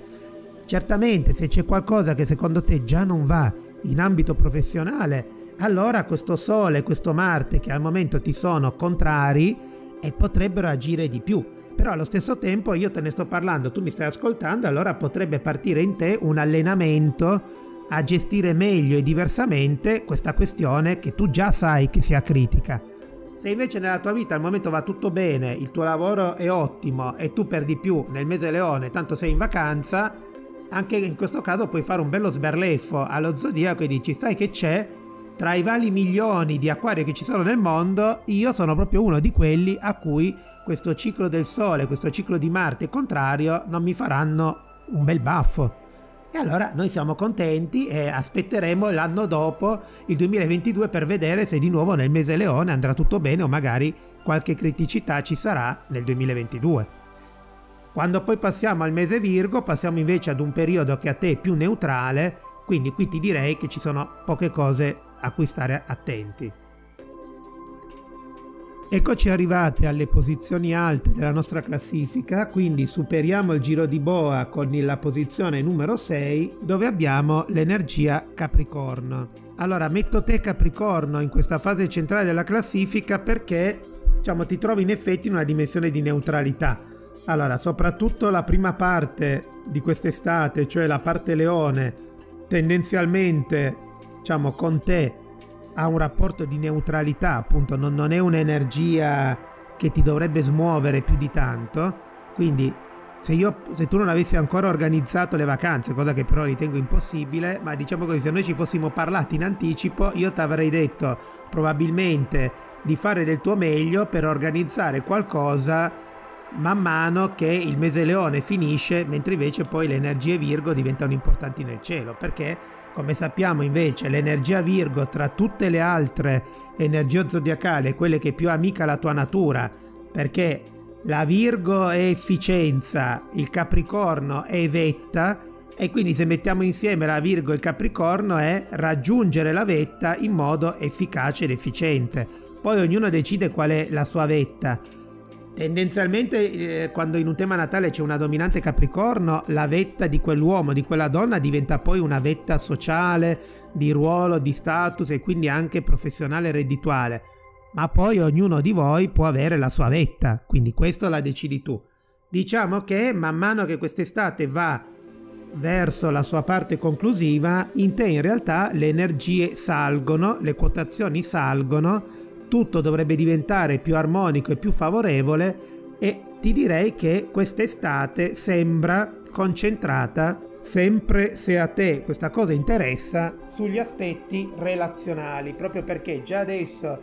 Certamente se c'è qualcosa che secondo te già non va in ambito professionale, allora questo Sole questo Marte che al momento ti sono contrari e potrebbero agire di più. Però allo stesso tempo io te ne sto parlando, tu mi stai ascoltando, allora potrebbe partire in te un allenamento a gestire meglio e diversamente questa questione che tu già sai che sia critica. Se invece nella tua vita al momento va tutto bene, il tuo lavoro è ottimo e tu per di più nel mese leone, tanto sei in vacanza, anche in questo caso puoi fare un bello sberleffo allo zodiaco e dici sai che c'è? tra i vari milioni di acquari che ci sono nel mondo, io sono proprio uno di quelli a cui questo ciclo del Sole, questo ciclo di Marte contrario non mi faranno un bel baffo. E allora noi siamo contenti e aspetteremo l'anno dopo, il 2022, per vedere se di nuovo nel mese leone andrà tutto bene o magari qualche criticità ci sarà nel 2022. Quando poi passiamo al mese Virgo, passiamo invece ad un periodo che a te è più neutrale, quindi qui ti direi che ci sono poche cose a cui stare attenti. Eccoci arrivati alle posizioni alte della nostra classifica, quindi superiamo il giro di boa con la posizione numero 6 dove abbiamo l'energia Capricorno. Allora metto te Capricorno in questa fase centrale della classifica perché diciamo, ti trovi in effetti in una dimensione di neutralità. Allora, soprattutto la prima parte di quest'estate, cioè la parte leone, tendenzialmente diciamo con te ha un rapporto di neutralità, appunto non, non è un'energia che ti dovrebbe smuovere più di tanto, quindi se, io, se, tu non avessi ancora organizzato le vacanze, cosa che però ritengo impossibile, ma diciamo così, se noi ci fossimo parlati in anticipo, io ti avrei detto probabilmente di fare del tuo meglio per organizzare qualcosa man mano che il mese leone finisce, mentre invece poi le energie Virgo diventano importanti nel cielo, perché come sappiamo invece l'energia Virgo tra tutte le altre energie zodiacali è quella che è più amica alla tua natura, perché la Virgo è efficienza, il Capricorno è vetta e quindi se mettiamo insieme la Virgo e il Capricorno è raggiungere la vetta in modo efficace ed efficiente. Poi ognuno decide qual è la sua vetta Tendenzialmente eh, quando in un tema natale c'è una dominante capricorno, la vetta di quell'uomo, di quella donna diventa poi una vetta sociale, di ruolo, di status e quindi anche professionale e reddituale. Ma poi ognuno di voi può avere la sua vetta, quindi questo la decidi tu. Diciamo che man mano che quest'estate va verso la sua parte conclusiva, in te in realtà le energie salgono, le quotazioni salgono tutto dovrebbe diventare più armonico e più favorevole e ti direi che quest'estate sembra concentrata sempre se a te questa cosa interessa sugli aspetti relazionali proprio perché già adesso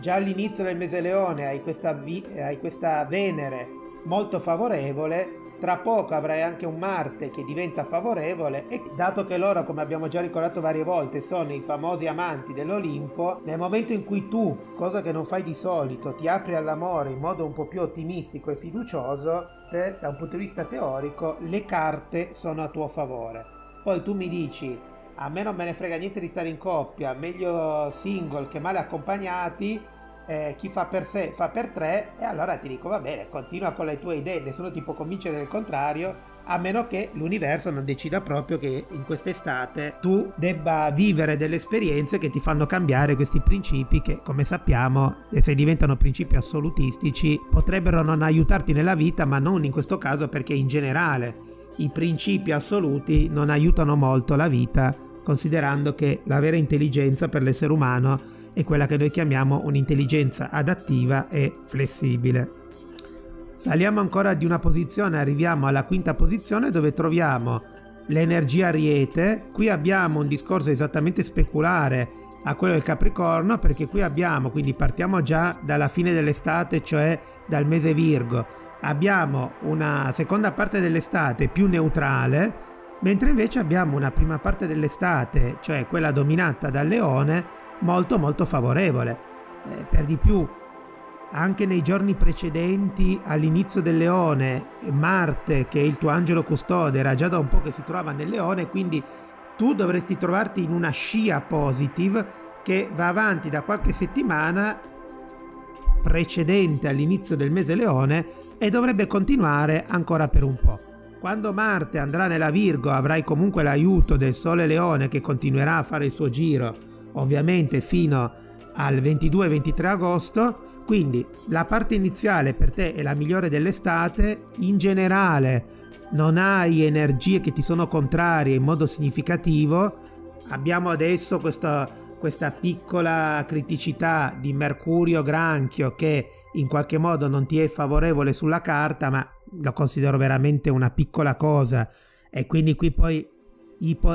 già all'inizio del mese leone hai questa, vi- hai questa venere molto favorevole tra poco avrai anche un Marte che diventa favorevole e dato che loro, come abbiamo già ricordato varie volte, sono i famosi amanti dell'Olimpo, nel momento in cui tu, cosa che non fai di solito, ti apri all'amore in modo un po' più ottimistico e fiducioso, te, da un punto di vista teorico, le carte sono a tuo favore. Poi tu mi dici, a me non me ne frega niente di stare in coppia, meglio single che male accompagnati, eh, chi fa per sé fa per tre e allora ti dico va bene, continua con le tue idee, nessuno ti può convincere del contrario, a meno che l'universo non decida proprio che in quest'estate tu debba vivere delle esperienze che ti fanno cambiare questi principi che, come sappiamo, se diventano principi assolutistici, potrebbero non aiutarti nella vita, ma non in questo caso perché in generale i principi assoluti non aiutano molto la vita, considerando che la vera intelligenza per l'essere umano è quella che noi chiamiamo un'intelligenza adattiva e flessibile. Saliamo ancora di una posizione, arriviamo alla quinta posizione dove troviamo l'energia ariete. Qui abbiamo un discorso esattamente speculare a quello del Capricorno perché qui abbiamo, quindi partiamo già dalla fine dell'estate, cioè dal mese Virgo. Abbiamo una seconda parte dell'estate più neutrale, mentre invece abbiamo una prima parte dell'estate, cioè quella dominata dal leone, molto molto favorevole. Eh, per di più, anche nei giorni precedenti all'inizio del leone, Marte, che è il tuo angelo custode, era già da un po' che si trova nel leone, quindi tu dovresti trovarti in una scia positive che va avanti da qualche settimana precedente all'inizio del mese leone e dovrebbe continuare ancora per un po'. Quando Marte andrà nella Virgo avrai comunque l'aiuto del Sole Leone che continuerà a fare il suo giro ovviamente fino al 22-23 agosto. Quindi la parte iniziale per te è la migliore dell'estate, in generale non hai energie che ti sono contrarie in modo significativo. Abbiamo adesso questa, questa piccola criticità di Mercurio Granchio che in qualche modo non ti è favorevole sulla carta, ma lo considero veramente una piccola cosa e quindi qui poi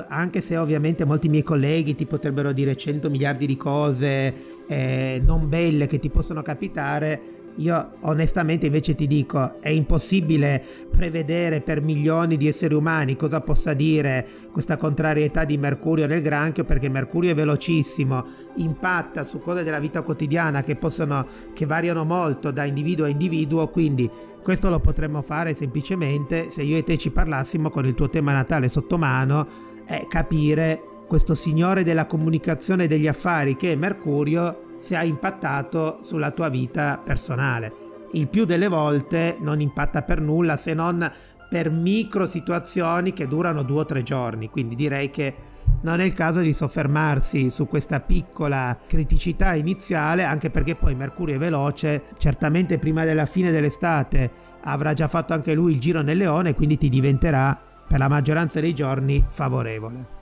anche se ovviamente molti miei colleghi ti potrebbero dire 100 miliardi di cose eh, non belle che ti possono capitare, io onestamente invece ti dico, è impossibile prevedere per milioni di esseri umani cosa possa dire questa contrarietà di Mercurio nel granchio perché Mercurio è velocissimo, impatta su cose della vita quotidiana che possono che variano molto da individuo a individuo, quindi questo lo potremmo fare semplicemente se io e te ci parlassimo con il tuo tema natale sotto mano e capire questo signore della comunicazione e degli affari che è Mercurio se ha impattato sulla tua vita personale. Il più delle volte non impatta per nulla se non per micro situazioni che durano due o tre giorni, quindi direi che non è il caso di soffermarsi su questa piccola criticità iniziale, anche perché poi Mercurio è veloce, certamente prima della fine dell'estate avrà già fatto anche lui il giro nel leone, quindi ti diventerà per la maggioranza dei giorni favorevole.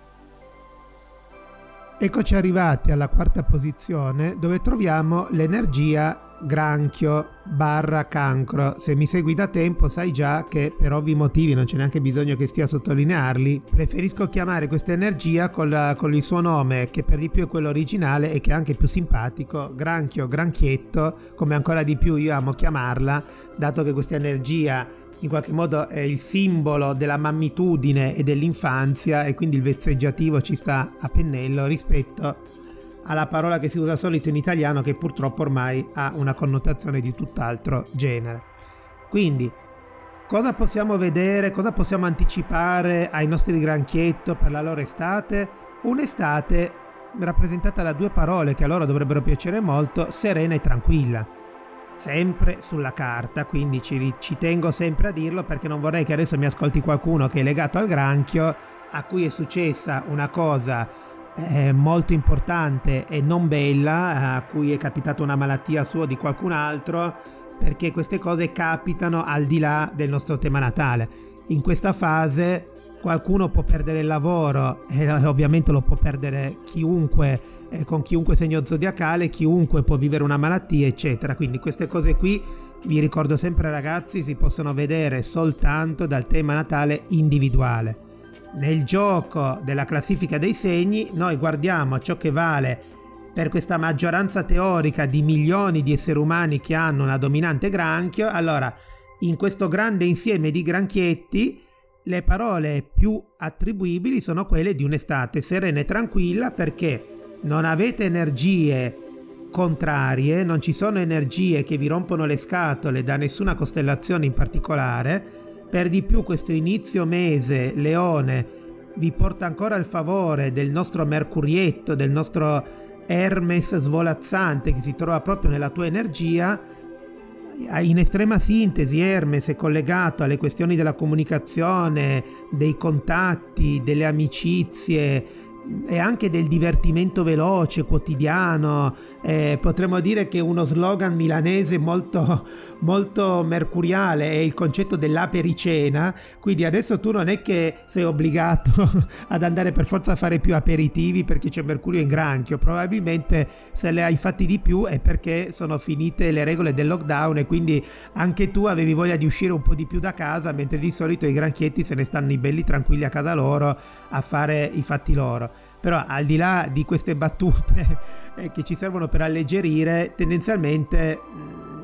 Eccoci arrivati alla quarta posizione dove troviamo l'energia granchio barra cancro. Se mi segui da tempo sai già che per ovvi motivi non c'è neanche bisogno che stia a sottolinearli. Preferisco chiamare questa energia con, la, con il suo nome che per di più è quello originale e che è anche più simpatico, granchio, granchietto, come ancora di più io amo chiamarla, dato che questa energia in qualche modo è il simbolo della mammitudine e dell'infanzia e quindi il vezzeggiativo ci sta a pennello rispetto alla parola che si usa solito in italiano che purtroppo ormai ha una connotazione di tutt'altro genere. Quindi cosa possiamo vedere, cosa possiamo anticipare ai nostri granchietto per la loro estate? Un'estate rappresentata da due parole che a loro dovrebbero piacere molto, serena e tranquilla sempre sulla carta, quindi ci, ci, tengo sempre a dirlo perché non vorrei che adesso mi ascolti qualcuno che è legato al granchio a cui è successa una cosa eh, molto importante e non bella, a cui è capitata una malattia sua o di qualcun altro, perché queste cose capitano al di là del nostro tema natale. In questa fase qualcuno può perdere il lavoro e ovviamente lo può perdere chiunque eh, con chiunque segno zodiacale, chiunque può vivere una malattia, eccetera. Quindi queste cose qui, vi ricordo sempre ragazzi, si possono vedere soltanto dal tema natale individuale. Nel gioco della classifica dei segni noi guardiamo ciò che vale per questa maggioranza teorica di milioni di esseri umani che hanno una dominante granchio, allora in questo grande insieme di granchietti le parole più attribuibili sono quelle di un'estate serena e tranquilla perché non avete energie contrarie, non ci sono energie che vi rompono le scatole da nessuna costellazione in particolare, per di più questo inizio mese leone vi porta ancora il favore del nostro Mercurietto, del nostro Hermes svolazzante che si trova proprio nella tua energia. In estrema sintesi Hermes è collegato alle questioni della comunicazione, dei contatti, delle amicizie, e anche del divertimento veloce, quotidiano. Eh, potremmo dire che uno slogan milanese molto, molto mercuriale è il concetto dell'apericena. Quindi adesso tu non è che sei obbligato <laughs> ad andare per forza a fare più aperitivi perché c'è mercurio in granchio. Probabilmente se le hai fatti di più è perché sono finite le regole del lockdown e quindi anche tu avevi voglia di uscire un po' di più da casa, mentre di solito i granchietti se ne stanno i belli tranquilli a casa loro a fare i fatti loro. Però al di là di queste battute <laughs> eh, che ci servono per alleggerire, tendenzialmente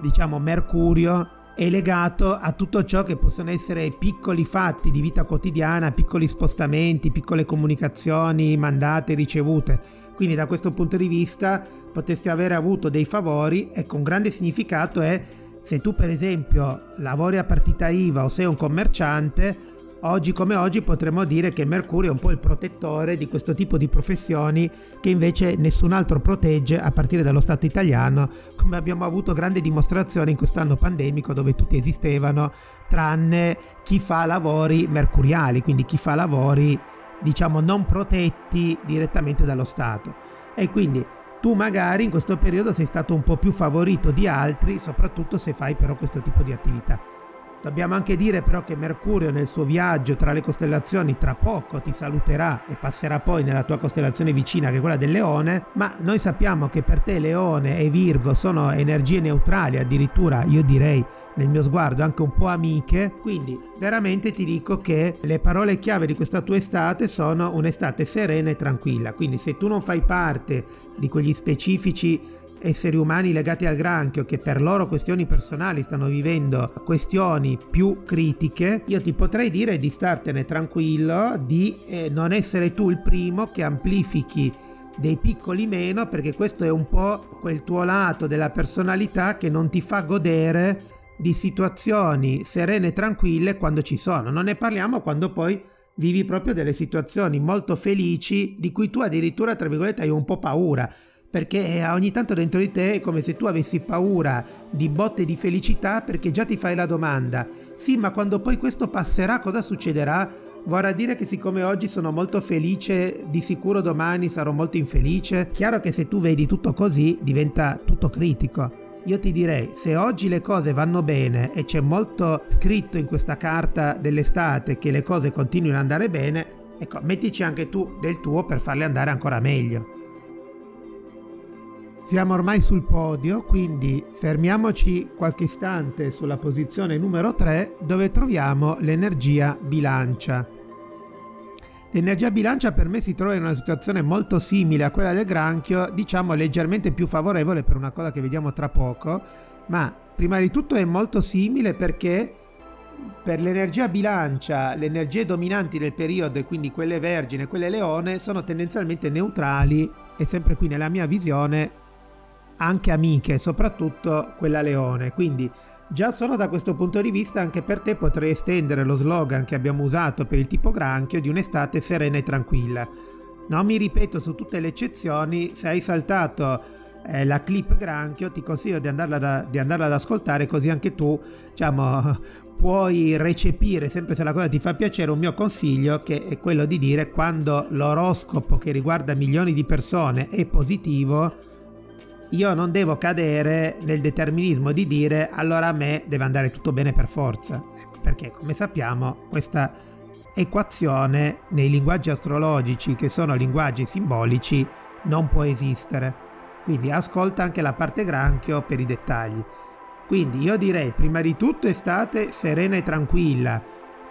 diciamo Mercurio è legato a tutto ciò che possono essere piccoli fatti di vita quotidiana, piccoli spostamenti, piccole comunicazioni mandate, ricevute. Quindi da questo punto di vista potresti avere avuto dei favori e con grande significato è se tu per esempio lavori a partita IVA o sei un commerciante, Oggi come oggi potremmo dire che Mercurio è un po' il protettore di questo tipo di professioni che invece nessun altro protegge a partire dallo Stato italiano, come abbiamo avuto grande dimostrazione in quest'anno pandemico dove tutti esistevano, tranne chi fa lavori mercuriali, quindi chi fa lavori diciamo non protetti direttamente dallo Stato. E quindi tu magari in questo periodo sei stato un po' più favorito di altri, soprattutto se fai però questo tipo di attività. Dobbiamo anche dire però che Mercurio nel suo viaggio tra le costellazioni tra poco ti saluterà e passerà poi nella tua costellazione vicina che è quella del Leone, ma noi sappiamo che per te Leone e Virgo sono energie neutrali, addirittura io direi nel mio sguardo anche un po' amiche, quindi veramente ti dico che le parole chiave di questa tua estate sono un'estate serena e tranquilla, quindi se tu non fai parte di quegli specifici esseri umani legati al granchio che per loro questioni personali stanno vivendo questioni più critiche, io ti potrei dire di startene tranquillo, di eh, non essere tu il primo che amplifichi dei piccoli meno perché questo è un po' quel tuo lato della personalità che non ti fa godere di situazioni serene e tranquille quando ci sono. Non ne parliamo quando poi vivi proprio delle situazioni molto felici di cui tu addirittura tra virgolette hai un po' paura perché ogni tanto dentro di te è come se tu avessi paura di botte di felicità perché già ti fai la domanda sì ma quando poi questo passerà cosa succederà? Vorrà dire che siccome oggi sono molto felice, di sicuro domani sarò molto infelice? Chiaro che se tu vedi tutto così diventa tutto critico. Io ti direi, se oggi le cose vanno bene e c'è molto scritto in questa carta dell'estate che le cose continuino ad andare bene, ecco, mettici anche tu del tuo per farle andare ancora meglio. Siamo ormai sul podio, quindi fermiamoci qualche istante sulla posizione numero 3 dove troviamo l'energia bilancia. L'energia bilancia per me si trova in una situazione molto simile a quella del granchio, diciamo leggermente più favorevole per una cosa che vediamo tra poco, ma prima di tutto è molto simile perché per l'energia bilancia le energie dominanti del periodo e quindi quelle vergine e quelle leone sono tendenzialmente neutrali e sempre qui nella mia visione anche amiche, soprattutto quella leone. Quindi già solo da questo punto di vista anche per te potrei estendere lo slogan che abbiamo usato per il tipo granchio di un'estate serena e tranquilla. Non mi ripeto su tutte le eccezioni, se hai saltato eh, la clip granchio ti consiglio di andarla, da, di andarla, ad ascoltare così anche tu diciamo, <laughs> puoi recepire sempre se la cosa ti fa piacere un mio consiglio che è quello di dire quando l'oroscopo che riguarda milioni di persone è positivo io non devo cadere nel determinismo di dire allora a me deve andare tutto bene per forza, ecco, perché come sappiamo questa equazione nei linguaggi astrologici che sono linguaggi simbolici non può esistere. Quindi ascolta anche la parte granchio per i dettagli. Quindi io direi prima di tutto estate serena e tranquilla,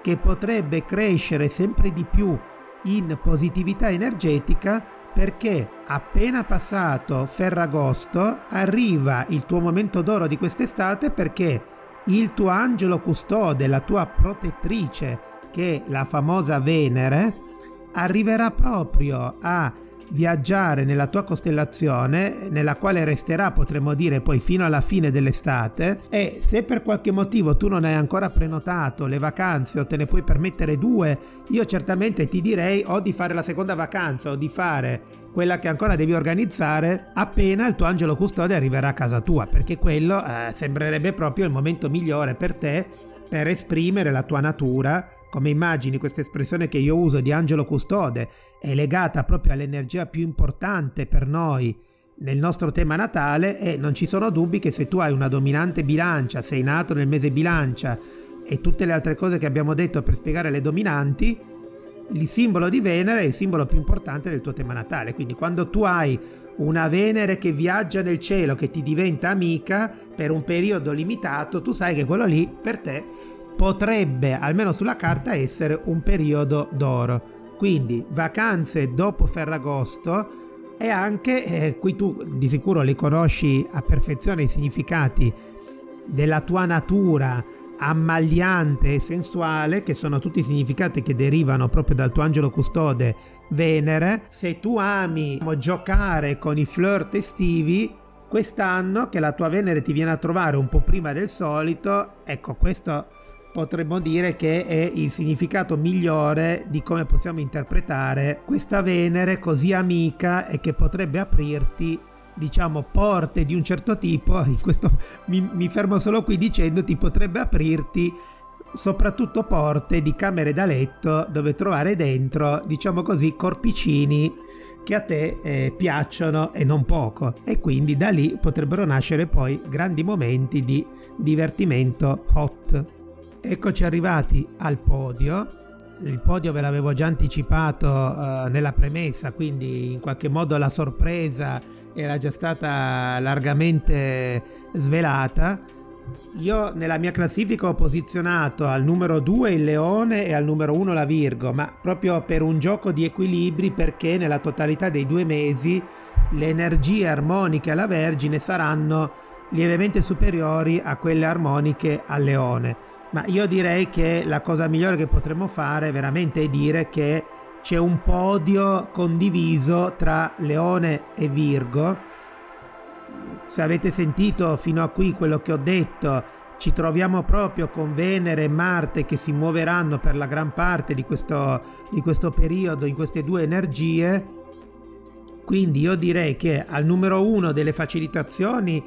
che potrebbe crescere sempre di più in positività energetica perché appena passato Ferragosto arriva il tuo momento d'oro di quest'estate perché il tuo angelo custode, la tua protettrice, che è la famosa Venere, arriverà proprio a viaggiare nella tua costellazione, nella quale resterà, potremmo dire, poi fino alla fine dell'estate. E se per qualche motivo tu non hai ancora prenotato le vacanze o te ne puoi permettere due, io certamente ti direi o di fare la seconda vacanza o di fare quella che ancora devi organizzare appena il tuo angelo custode arriverà a casa tua, perché quello eh, sembrerebbe proprio il momento migliore per te per esprimere la tua natura come immagini questa espressione che io uso di angelo custode è legata proprio all'energia più importante per noi nel nostro tema natale e non ci sono dubbi che se tu hai una dominante bilancia, sei nato nel mese bilancia e tutte le altre cose che abbiamo detto per spiegare le dominanti, il simbolo di Venere è il simbolo più importante del tuo tema natale. Quindi quando tu hai una Venere che viaggia nel cielo, che ti diventa amica per un periodo limitato, tu sai che quello lì per te potrebbe, almeno sulla carta, essere un periodo d'oro. Quindi vacanze dopo Ferragosto e anche, eh, qui tu di sicuro li conosci a perfezione i significati della tua natura ammagliante e sensuale, che sono tutti i significati che derivano proprio dal tuo angelo custode Venere. Se tu ami giocare con i flirt estivi, quest'anno che la tua Venere ti viene a trovare un po' prima del solito, ecco questo potremmo dire che è il significato migliore di come possiamo interpretare questa Venere così amica e che potrebbe aprirti diciamo porte di un certo tipo. In <laughs> questo mi, mi fermo solo qui dicendoti potrebbe aprirti soprattutto porte di camere da letto dove trovare dentro diciamo così corpicini che a te eh, piacciono e non poco. E quindi da lì potrebbero nascere poi grandi momenti di divertimento hot Eccoci arrivati al podio. Il podio ve l'avevo già anticipato uh, nella premessa, quindi in qualche modo la sorpresa era già stata largamente svelata. Io nella mia classifica ho posizionato al numero 2 il leone e al numero 1 la Virgo, ma proprio per un gioco di equilibri perché nella totalità dei due mesi le energie armoniche alla Vergine saranno lievemente superiori a quelle armoniche al leone. Ma io direi che la cosa migliore che potremmo fare veramente è dire che c'è un podio condiviso tra Leone e Virgo. Se avete sentito fino a qui quello che ho detto, ci troviamo proprio con Venere e Marte che si muoveranno per la gran parte di questo, di questo periodo in queste due energie. Quindi io direi che al numero uno delle facilitazioni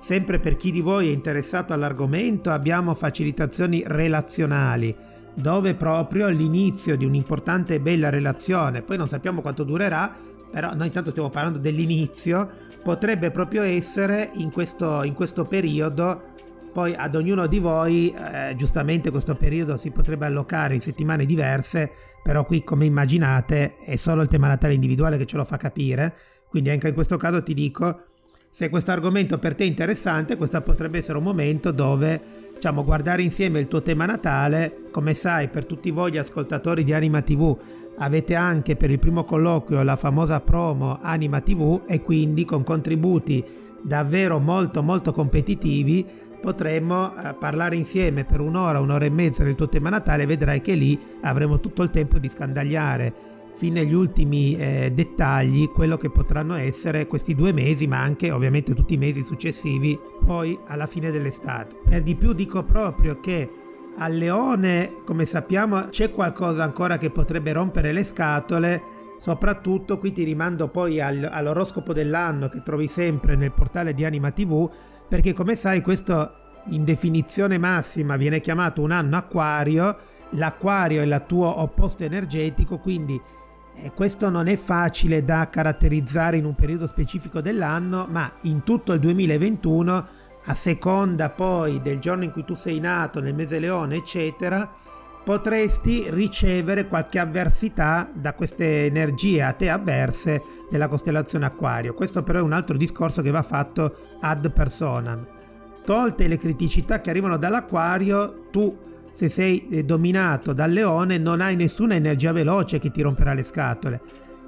Sempre per chi di voi è interessato all'argomento abbiamo facilitazioni relazionali, dove proprio l'inizio di un'importante e bella relazione, poi non sappiamo quanto durerà, però noi intanto stiamo parlando dell'inizio, potrebbe proprio essere in questo, in questo periodo, poi ad ognuno di voi, eh, giustamente questo periodo si potrebbe allocare in settimane diverse, però qui come immaginate è solo il tema natale individuale che ce lo fa capire, quindi anche in questo caso ti dico se questo argomento per te è interessante, questo potrebbe essere un momento dove diciamo, guardare insieme il tuo tema natale. Come sai, per tutti voi gli ascoltatori di Anima TV avete anche per il primo colloquio la famosa promo Anima TV e quindi con contributi davvero molto molto competitivi potremmo eh, parlare insieme per un'ora, un'ora e mezza del tuo tema natale vedrai che lì avremo tutto il tempo di scandagliare fino agli ultimi eh, dettagli quello che potranno essere questi due mesi, ma anche ovviamente tutti i mesi successivi, poi alla fine dell'estate. Per di più dico proprio che al leone, come sappiamo, c'è qualcosa ancora che potrebbe rompere le scatole. Soprattutto qui ti rimando poi al, all'oroscopo dell'anno che trovi sempre nel portale di Anima TV, perché come sai questo in definizione massima viene chiamato un anno acquario, l'acquario è il tuo opposto energetico, quindi eh, questo non è facile da caratterizzare in un periodo specifico dell'anno, ma in tutto il 2021, a seconda poi del giorno in cui tu sei nato, nel mese leone, eccetera, potresti ricevere qualche avversità da queste energie a te avverse della costellazione Aquario. Questo però è un altro discorso che va fatto ad personam. Tolte le criticità che arrivano dall'Aquario, tu se sei eh, dominato dal leone non hai nessuna energia veloce che ti romperà le scatole.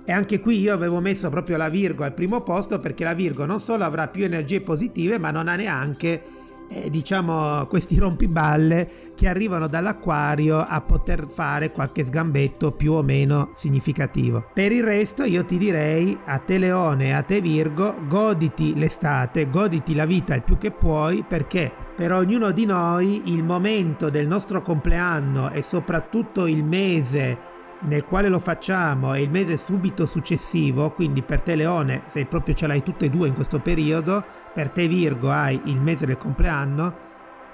E anche qui io avevo messo proprio la Virgo al primo posto perché la Virgo non solo avrà più energie positive ma non ha neanche eh, diciamo questi rompiballe che arrivano dall'acquario a poter fare qualche sgambetto più o meno significativo. Per il resto io ti direi a te Leone e a te Virgo goditi l'estate, goditi la vita il più che puoi perché per ognuno di noi il momento del nostro compleanno e soprattutto il mese nel quale lo facciamo e il mese subito successivo, quindi per te Leone, se proprio ce l'hai tutte e due in questo periodo, per te Virgo hai il mese del compleanno,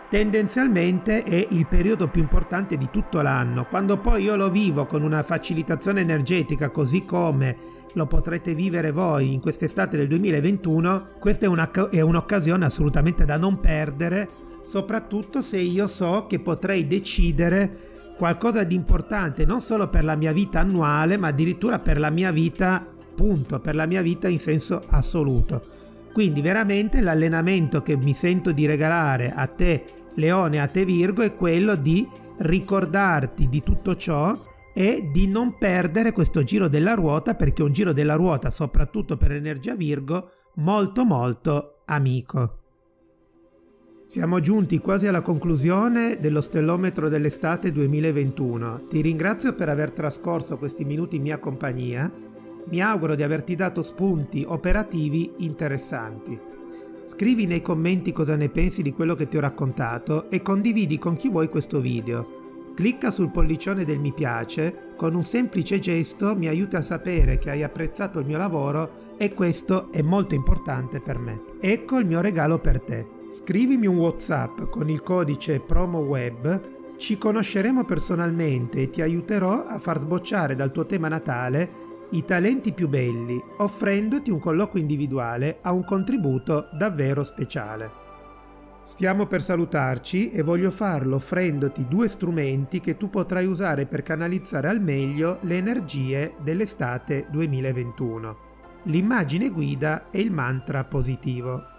tendenzialmente è il periodo più importante di tutto l'anno. Quando poi io lo vivo con una facilitazione energetica così come lo potrete vivere voi in quest'estate del 2021, questa è, una, è un'occasione assolutamente da non perdere, soprattutto se io so che potrei decidere qualcosa di importante non solo per la mia vita annuale, ma addirittura per la mia vita, punto, per la mia vita in senso assoluto. Quindi veramente l'allenamento che mi sento di regalare a te Leone, a te Virgo, è quello di ricordarti di tutto ciò e di non perdere questo giro della ruota perché è un giro della ruota, soprattutto per l'energia Virgo, molto molto amico. Siamo giunti quasi alla conclusione dello stellometro dell'estate 2021. Ti ringrazio per aver trascorso questi minuti in mia compagnia. Mi auguro di averti dato spunti operativi interessanti. Scrivi nei commenti cosa ne pensi di quello che ti ho raccontato e condividi con chi vuoi questo video. Clicca sul pollicione del mi piace, con un semplice gesto mi aiuta a sapere che hai apprezzato il mio lavoro e questo è molto importante per me. Ecco il mio regalo per te. Scrivimi un WhatsApp con il codice PromoWeb, ci conosceremo personalmente e ti aiuterò a far sbocciare dal tuo tema natale i talenti più belli, offrendoti un colloquio individuale a un contributo davvero speciale. Stiamo per salutarci e voglio farlo offrendoti due strumenti che tu potrai usare per canalizzare al meglio le energie dell'estate 2021. L'immagine guida e il mantra positivo.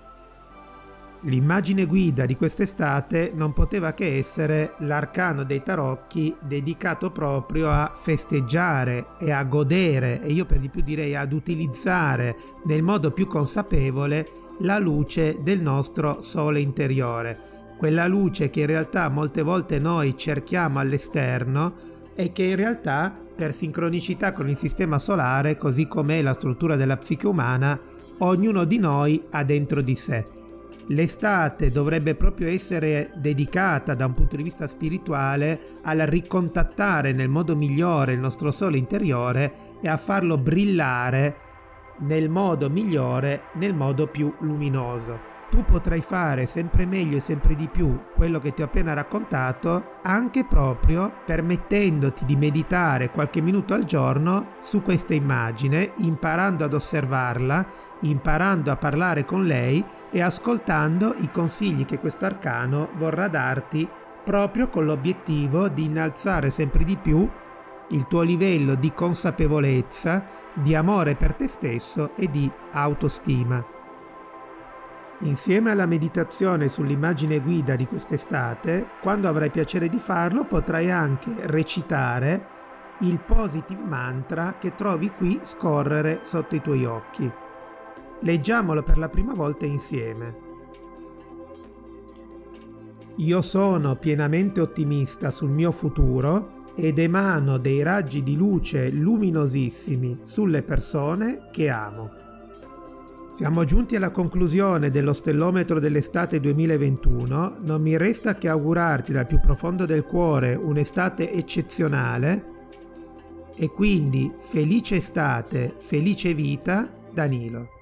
L'immagine guida di quest'estate non poteva che essere l'arcano dei tarocchi dedicato proprio a festeggiare e a godere e io per di più direi ad utilizzare nel modo più consapevole la luce del nostro sole interiore, quella luce che in realtà molte volte noi cerchiamo all'esterno e che in realtà per sincronicità con il sistema solare, così come la struttura della psiche umana, ognuno di noi ha dentro di sé. L'estate dovrebbe proprio essere dedicata da un punto di vista spirituale al ricontattare nel modo migliore il nostro sole interiore e a farlo brillare nel modo migliore, nel modo più luminoso. Tu potrai fare sempre meglio e sempre di più quello che ti ho appena raccontato, anche proprio permettendoti di meditare qualche minuto al giorno su questa immagine, imparando ad osservarla, imparando a parlare con lei e ascoltando i consigli che questo arcano vorrà darti proprio con l'obiettivo di innalzare sempre di più il tuo livello di consapevolezza, di amore per te stesso e di autostima. Insieme alla meditazione sull'immagine guida di quest'estate, quando avrai piacere di farlo potrai anche recitare il positive mantra che trovi qui scorrere sotto i tuoi occhi. Leggiamolo per la prima volta insieme. Io sono pienamente ottimista sul mio futuro ed emano dei raggi di luce luminosissimi sulle persone che amo. Siamo giunti alla conclusione dello stellometro dell'estate 2021, non mi resta che augurarti dal più profondo del cuore un'estate eccezionale e quindi felice estate, felice vita, Danilo.